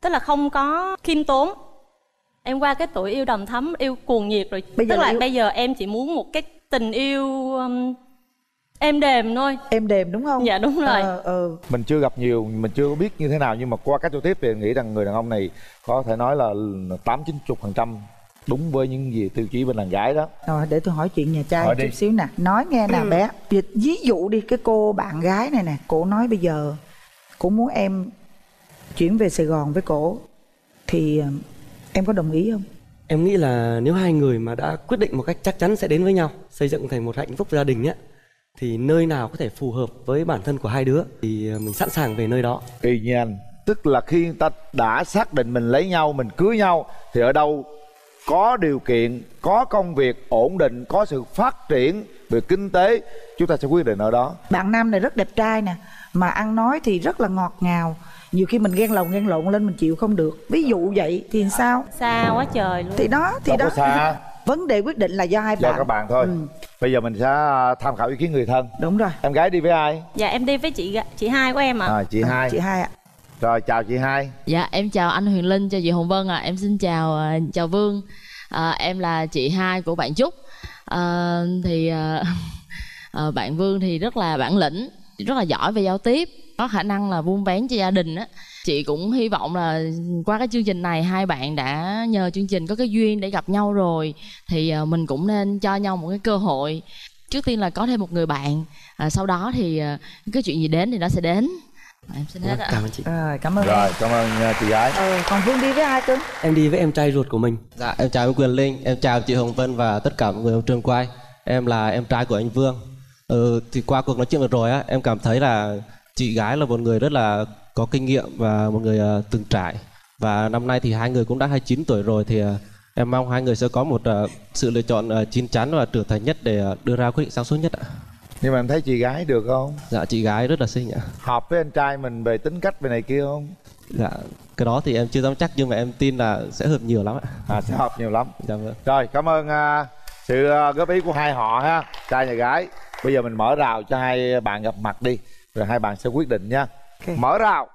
tức là không có khiêm tốn. Em qua cái tuổi yêu đầm thắm yêu cuồng nhiệt rồi. Bây giờ tức là yêu- bây giờ em chỉ muốn một cái tình yêu um, êm đềm thôi. Êm đềm đúng không? Dạ đúng rồi. ờ. Ờ mình chưa gặp nhiều mình chưa có biết như thế nào nhưng mà qua cách giao tiếp thì nghĩ rằng người đàn ông này có thể nói là tám chín chục phần trăm đúng với những gì tiêu chí bên đàn gái đó. Rồi để tôi hỏi chuyện nhà trai Hỏi chút đi. xíu nè. Nói nghe nè bé. Ví- dụ đi cái cô bạn gái này nè cổ nói bây giờ cổ muốn em chuyển về sài gòn với cổ thì ờ, em có đồng ý không? Em nghĩ là nếu hai người mà đã quyết định một cách chắc chắn sẽ đến với nhau, xây dựng thành một hạnh phúc gia đình á thì nơi nào có thể phù hợp với bản thân của hai đứa thì mình sẵn sàng về nơi đó. y như anh tức là khi người ta đã xác định mình lấy nhau mình cưới nhau thì ở đâu có điều kiện có công việc ổn định có sự phát triển về kinh tế chúng ta sẽ quyết định ở đó. Bạn nam này rất đẹp trai nè mà ăn nói thì rất là ngọt ngào. Nhiều khi mình ghen lòng ghen lộn lên mình chịu không được. Ví dụ vậy thì sao? Xa quá trời luôn. Thì đó thì Đâu đó. có xa. <laughs> vấn đề quyết định là do hai do bạn. các bạn thôi. Bây giờ mình sẽ à, tham khảo ý kiến người thân. Đúng rồi. Em gái đi với ai? Dạ em đi với chị chị hai của em ạ. À, chị hai. Chị hai ạ. Rồi chào chị hai. Dạ em chào anh Huyền Linh, chào chị Hồng Vân ạ. Em xin chào ờ, chào Vương. À, em là chị hai của bạn Trúc. À, thì ờ, ờ, <laughs> bạn Vương thì rất là bản lĩnh, rất là giỏi về giao tiếp, có khả năng là buôn bán cho gia đình á. Chị cũng hy vọng là qua cái chương trình này hai bạn đã nhờ chương trình có cái duyên để gặp nhau rồi thì ờ, mình cũng nên cho nhau một cái cơ hội. Trước tiên là có thêm một người bạn, à, sau đó thì ờ, cái chuyện gì đến thì nó sẽ đến. Em xin hết ạ. Cảm ơn chị. rồi cảm ơn rồi em cảm ơn à, chị gái ờ, còn vương đi với ai cưng Em đi với em trai ruột của mình. Dạ, em chào anh Quyền Linh, em chào chị Hồng Vân và tất cả mọi người trong trường quay. Em là em trai của anh Vương. Ừ, thì qua cuộc nói chuyện vừa rồi á, em cảm thấy là chị gái là một người rất là có kinh nghiệm và một người ờ, từng trải. Và năm nay thì hai người cũng đã 29 tuổi rồi thì ờ, em mong hai người sẽ có một ờ, sự lựa chọn chín chắn và trưởng thành nhất để đưa ra quyết định sáng suốt nhất ạ. nhưng mà em thấy chị gái được không Dạ, chị gái rất là xinh ạ. hợp với anh trai mình về tính cách về này kia không Dạ, cái đó thì em chưa dám chắc nhưng mà em tin là sẽ hợp nhiều lắm ạ. à sẽ hợp nhiều lắm Dạ vâng. rồi cảm ơn à, sự góp ý của hai họ ha trai và gái bây giờ mình mở rào cho hai bạn gặp mặt đi rồi hai bạn sẽ quyết định nha mở rào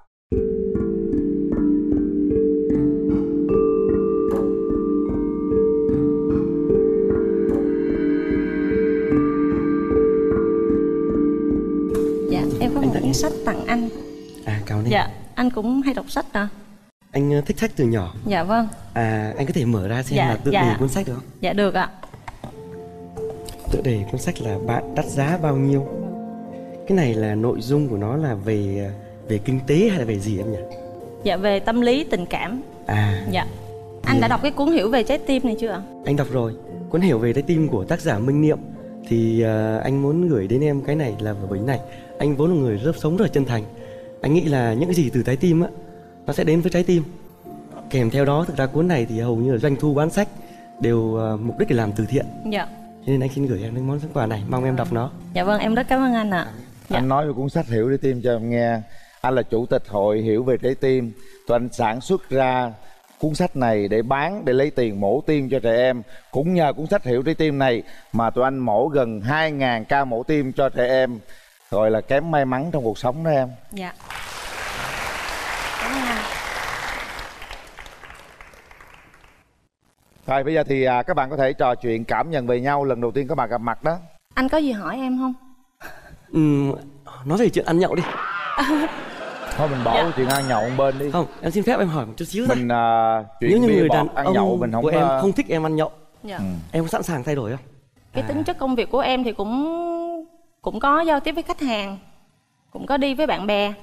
dạ em có một cuốn sách tặng anh À cảm ơn dạ anh cũng hay đọc sách à Anh ờ, thích sách từ nhỏ. dạ vâng À anh có thể mở ra xem Dạ, là tựa dạ. đề cuốn sách được không? dạ được ạ Tựa đề cuốn sách là bạn đắt giá bao nhiêu? Cái này là nội dung của nó là về về kinh tế hay là về gì em nhỉ? dạ về tâm lý tình cảm À dạ anh đã đọc cái cuốn hiểu về trái tim này chưa ạ anh đọc rồi. Cuốn hiểu về trái tim của tác giả Minh Niệm thì ờ, anh muốn gửi đến em cái này là bởi này. Anh vốn là người rất sống rất là chân thành. Anh nghĩ là những cái gì từ trái tim á nó sẽ đến với trái tim. Kèm theo đó thực ra cuốn này thì hầu như là doanh thu bán sách đều ờ, mục đích để làm từ thiện. dạ Cho nên anh xin gửi em cái món quà này, mong em đọc nó. dạ vâng em rất cảm ơn anh ạ anh nói về cuốn sách hiểu trái tim cho em nghe anh là chủ tịch hội hiểu về trái tim. Tụi anh sản xuất ra cuốn sách này để bán để lấy tiền mổ tim cho trẻ em. Cũng nhờ cuốn sách hiểu trái tim này mà tụi anh mổ gần 2.000 ca mổ tim cho trẻ em. Gọi là kém may mắn trong cuộc sống đó em. Dạ. Cảm ơn anh rồi bây giờ thì à, các bạn có thể trò chuyện cảm nhận về nhau lần đầu tiên các bạn gặp mặt đó. Anh có gì hỏi em không? Ừm, nói về chuyện ăn nhậu đi. <laughs> thôi mình bỏ Dạ. chuyện ăn nhậu một bên đi. Không, em xin phép em hỏi một chút xíu thôi. mình à, chuyện Nếu như người đàn ăn ông nhậu mình không của em à, không thích em ăn nhậu, dạ. Ừ. em có sẵn sàng thay đổi không? cái tính chất công việc của em thì cũng cũng có giao tiếp với khách hàng cũng có đi với bạn bè.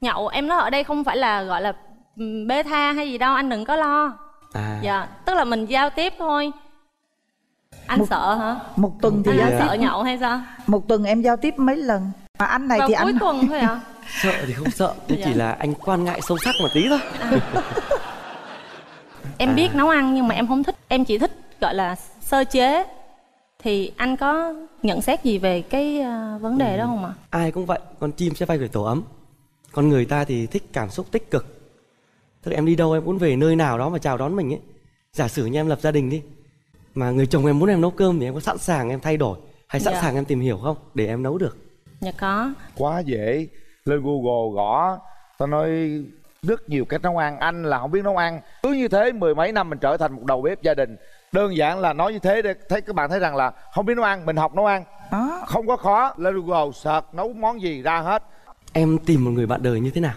Nhậu em nói ở đây không phải là gọi là ừm, bê tha hay gì đâu anh đừng có lo. À. dạ tức là mình giao tiếp thôi. Anh sợ hả? một tuần thì anh giao sợ tiếp nhậu hay sao? Một tuần em giao tiếp mấy lần? Mà anh này vào thì cuối anh tuần thôi ạ <laughs> Sợ thì không sợ, nhưng chỉ Dạ. là anh quan ngại sâu sắc một tí thôi. <laughs> em biết nấu ăn nhưng mà em không thích em chỉ thích gọi là sơ chế. Thì anh có nhận xét gì về cái ờ, vấn đề đó không ạ? Ai cũng vậy con chim sẽ bay về tổ ấm. Con người ta thì thích cảm xúc tích cực. Tức là em đi đâu em muốn về nơi nào đó mà chào đón mình ấy. Giả sử như em lập gia đình đi mà người chồng em muốn em nấu cơm thì em có sẵn sàng em thay đổi hay sẵn Dạ. sàng em tìm hiểu không? Để em nấu được. Dạ có. Quá dễ lên google gõ tao nói rất nhiều cách nấu ăn anh là không biết nấu ăn. Cứ như thế mười mấy năm mình trở thành một đầu bếp gia đình. Đơn giản là nói như thế để thấy các bạn thấy rằng là không biết nấu ăn mình học nấu ăn. Đó. Không có khó lên google search nấu món gì ra hết. Em tìm một người bạn đời như thế nào?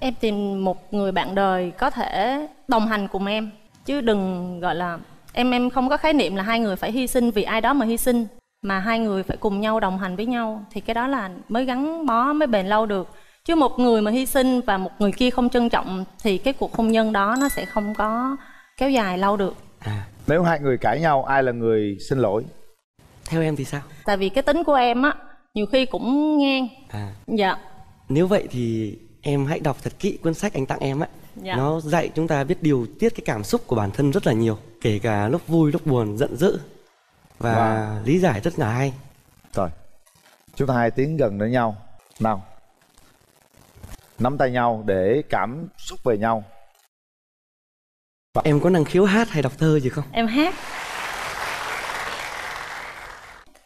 Em tìm một người bạn đời có thể đồng hành cùng em. Chứ đừng gọi là em em không có khái niệm là hai người phải hy sinh vì ai đó mà hy sinh mà hai người phải cùng nhau đồng hành với nhau thì cái đó là mới gắn bó mới bền lâu được. Chứ một người mà hy sinh và một người kia không trân trọng thì cái cuộc hôn nhân đó nó sẽ không có kéo dài lâu được. Nếu hai người cãi nhau ai là người xin lỗi? Theo em thì sao? Tại vì cái tính của em á nhiều khi cũng ngang. À. Dạ. Nếu vậy thì em hãy đọc thật kỹ cuốn sách anh tặng em ấy Dạ. nó dạy chúng ta biết điều tiết cái cảm xúc của bản thân rất là nhiều kể cả lúc vui lúc buồn giận dữ và lý giải rất là hay. Rồi chúng ta hai tiến gần đến nhau. Nào nắm tay nhau để cảm xúc về nhau. Em có năng khiếu hát hay đọc thơ gì không? Em hát.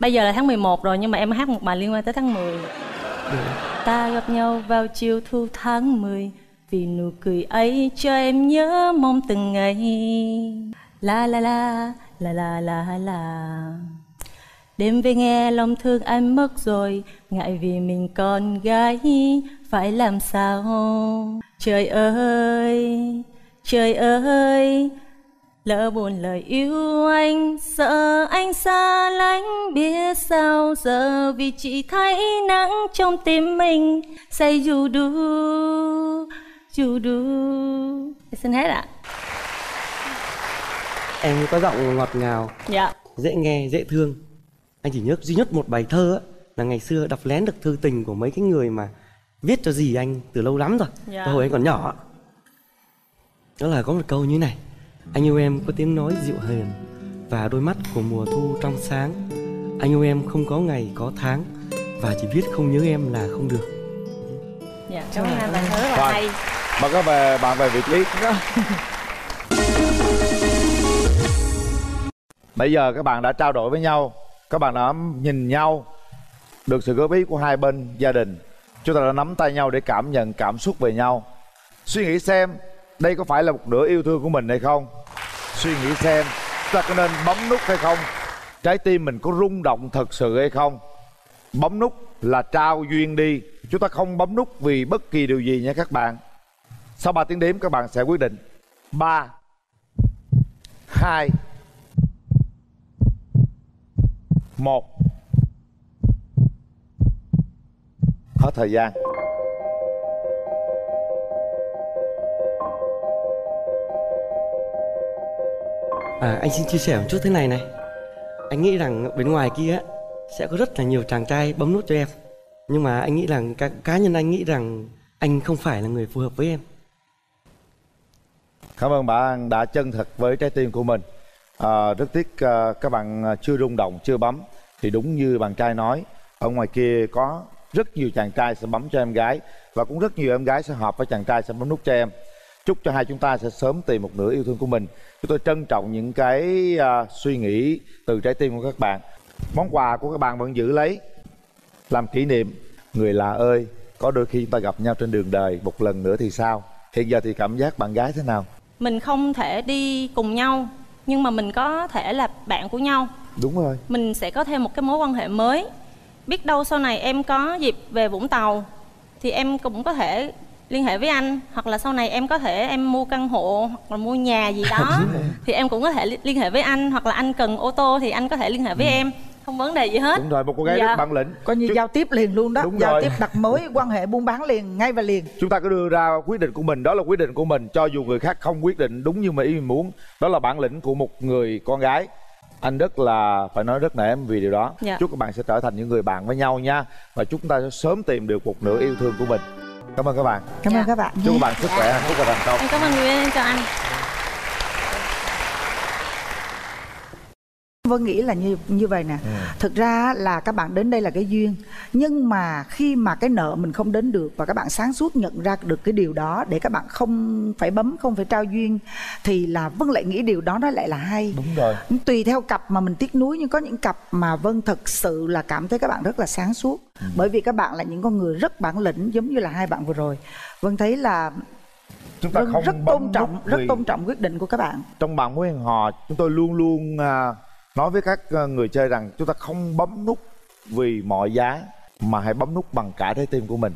Bây giờ là tháng 11 rồi nhưng mà em hát một bài liên quan tới tháng 10 Ta gặp nhau vào chiều thu tháng 10 Vì nụ cười ấy cho em nhớ mong từng ngày. La la la, là là la là Đêm về nghe lòng thương anh mất rồi Ngại vì mình con gái Phải làm sao? Trời ơi, trời ơi Lỡ buồn lời yêu anh Sợ anh xa lánh Biết sao giờ Vì chỉ thấy nắng trong tim mình Say dù đu Dù đu. Xin hết ạ em có giọng ngọt ngào Dạ. dễ nghe dễ thương. Anh chỉ nhớ duy nhất một bài thơ á, là ngày xưa đọc lén được thư tình của mấy cái người mà viết cho dì anh từ lâu lắm rồi. Dạ. từ hồi anh còn nhỏ. Đó là có một câu như này. Anh yêu em có tiếng nói dịu hiền và đôi mắt của mùa thu trong sáng. Anh yêu em không có ngày có tháng và chỉ biết không nhớ em là không được. Dạ cảm ơn anh bài thơ rất là hay. mời các về bạn về vị trí bây giờ các bạn đã trao đổi với nhau, các bạn đã nhìn nhau, được sự góp ý của hai bên gia đình. Chúng ta đã nắm tay nhau để cảm nhận, cảm xúc về nhau. Suy nghĩ xem, đây có phải là một nửa yêu thương của mình hay không? Suy nghĩ xem, chúng ta có nên bấm nút hay không? Trái tim mình có rung động thật sự hay không? Bấm nút là trao duyên đi. Chúng ta không bấm nút vì bất kỳ điều gì nha các bạn. Sau 3 tiếng đếm, các bạn sẽ quyết định. 3 2 1 Hết thời gian. À, anh xin chia sẻ một chút thế này này. Anh nghĩ rằng bên ngoài kia sẽ có rất là nhiều chàng trai bấm nút cho em. Nhưng mà anh nghĩ rằng cá, cá nhân anh nghĩ rằng anh không phải là người phù hợp với em. Cảm ơn bạn đã chân thật với trái tim của mình à, Rất tiếc à, các bạn ờ, chưa rung động, chưa bấm. Thì đúng như bạn trai nói Ở ngoài kia có rất nhiều chàng trai sẽ bấm cho em gái Và cũng rất nhiều em gái sẽ hợp với chàng trai sẽ bấm nút cho em. Chúc cho hai chúng ta sẽ sớm tìm một nửa yêu thương của mình. Chúng tôi trân trọng những cái à, suy nghĩ từ trái tim của các bạn. Món quà của các bạn vẫn giữ lấy. Làm kỷ niệm Người lạ ơi Có đôi khi chúng ta gặp nhau trên đường đời Một lần nữa thì sao? Hiện giờ thì cảm giác bạn gái thế nào? Mình không thể đi cùng nhau. Nhưng mà mình có thể là bạn của nhau. Đúng rồi. Mình sẽ có thêm một cái mối quan hệ mới. Biết đâu sau này em có dịp về vũng tàu thì em cũng có thể liên hệ với anh. Hoặc là sau này em có thể em mua căn hộ hoặc là mua nhà gì đó <laughs> thì em cũng có thể li- liên hệ với anh. Hoặc là anh cần ô tô thì anh có thể liên hệ với em không vấn đề gì hết. Đúng rồi, một cô gái Dạ. rất bản lĩnh. Coi như giao tiếp liền luôn đó Đúng giao rồi. tiếp đặt mối quan hệ buôn bán liền ngay và liền. Chúng ta cứ đưa ra quyết định của mình Đó là quyết định của mình Cho dù người khác không quyết định đúng như mà ý mình muốn Đó là bản lĩnh của một người con gái. Anh rất là phải nói rất nể em vì điều đó. Dạ. Chúc các bạn sẽ trở thành những người bạn với nhau nha Và chúng ta sẽ sớm tìm được một nửa yêu thương của mình. Cảm ơn các bạn. Cảm ơn các bạn Chúc các bạn sức khỏe, hạnh phúc và thành công. Em cảm ơn người em chào anh vân nghĩ là như như vậy nè. Ừ. thực ra là các bạn đến đây là cái duyên. Nhưng mà khi mà cái nợ mình không đến được và các bạn sáng suốt nhận ra được cái điều đó để các bạn không phải bấm không phải trao duyên thì là vân lại nghĩ điều đó nó lại là hay. Đúng rồi. Tùy theo cặp mà mình tiếc nuối nhưng có những cặp mà vân thật sự là cảm thấy các bạn rất là sáng suốt. Ừ. bởi vì các bạn là những con người rất bản lĩnh giống như là hai bạn vừa rồi. Vân thấy là Chúng ta vân không rất tôn trọng rất tôn trọng quyết định của các bạn. trong bạn mối hẹn hò chúng tôi luôn luôn à, nói với các ờ, người chơi rằng chúng ta không bấm nút vì mọi giá, mà hãy bấm nút bằng cả trái tim của mình.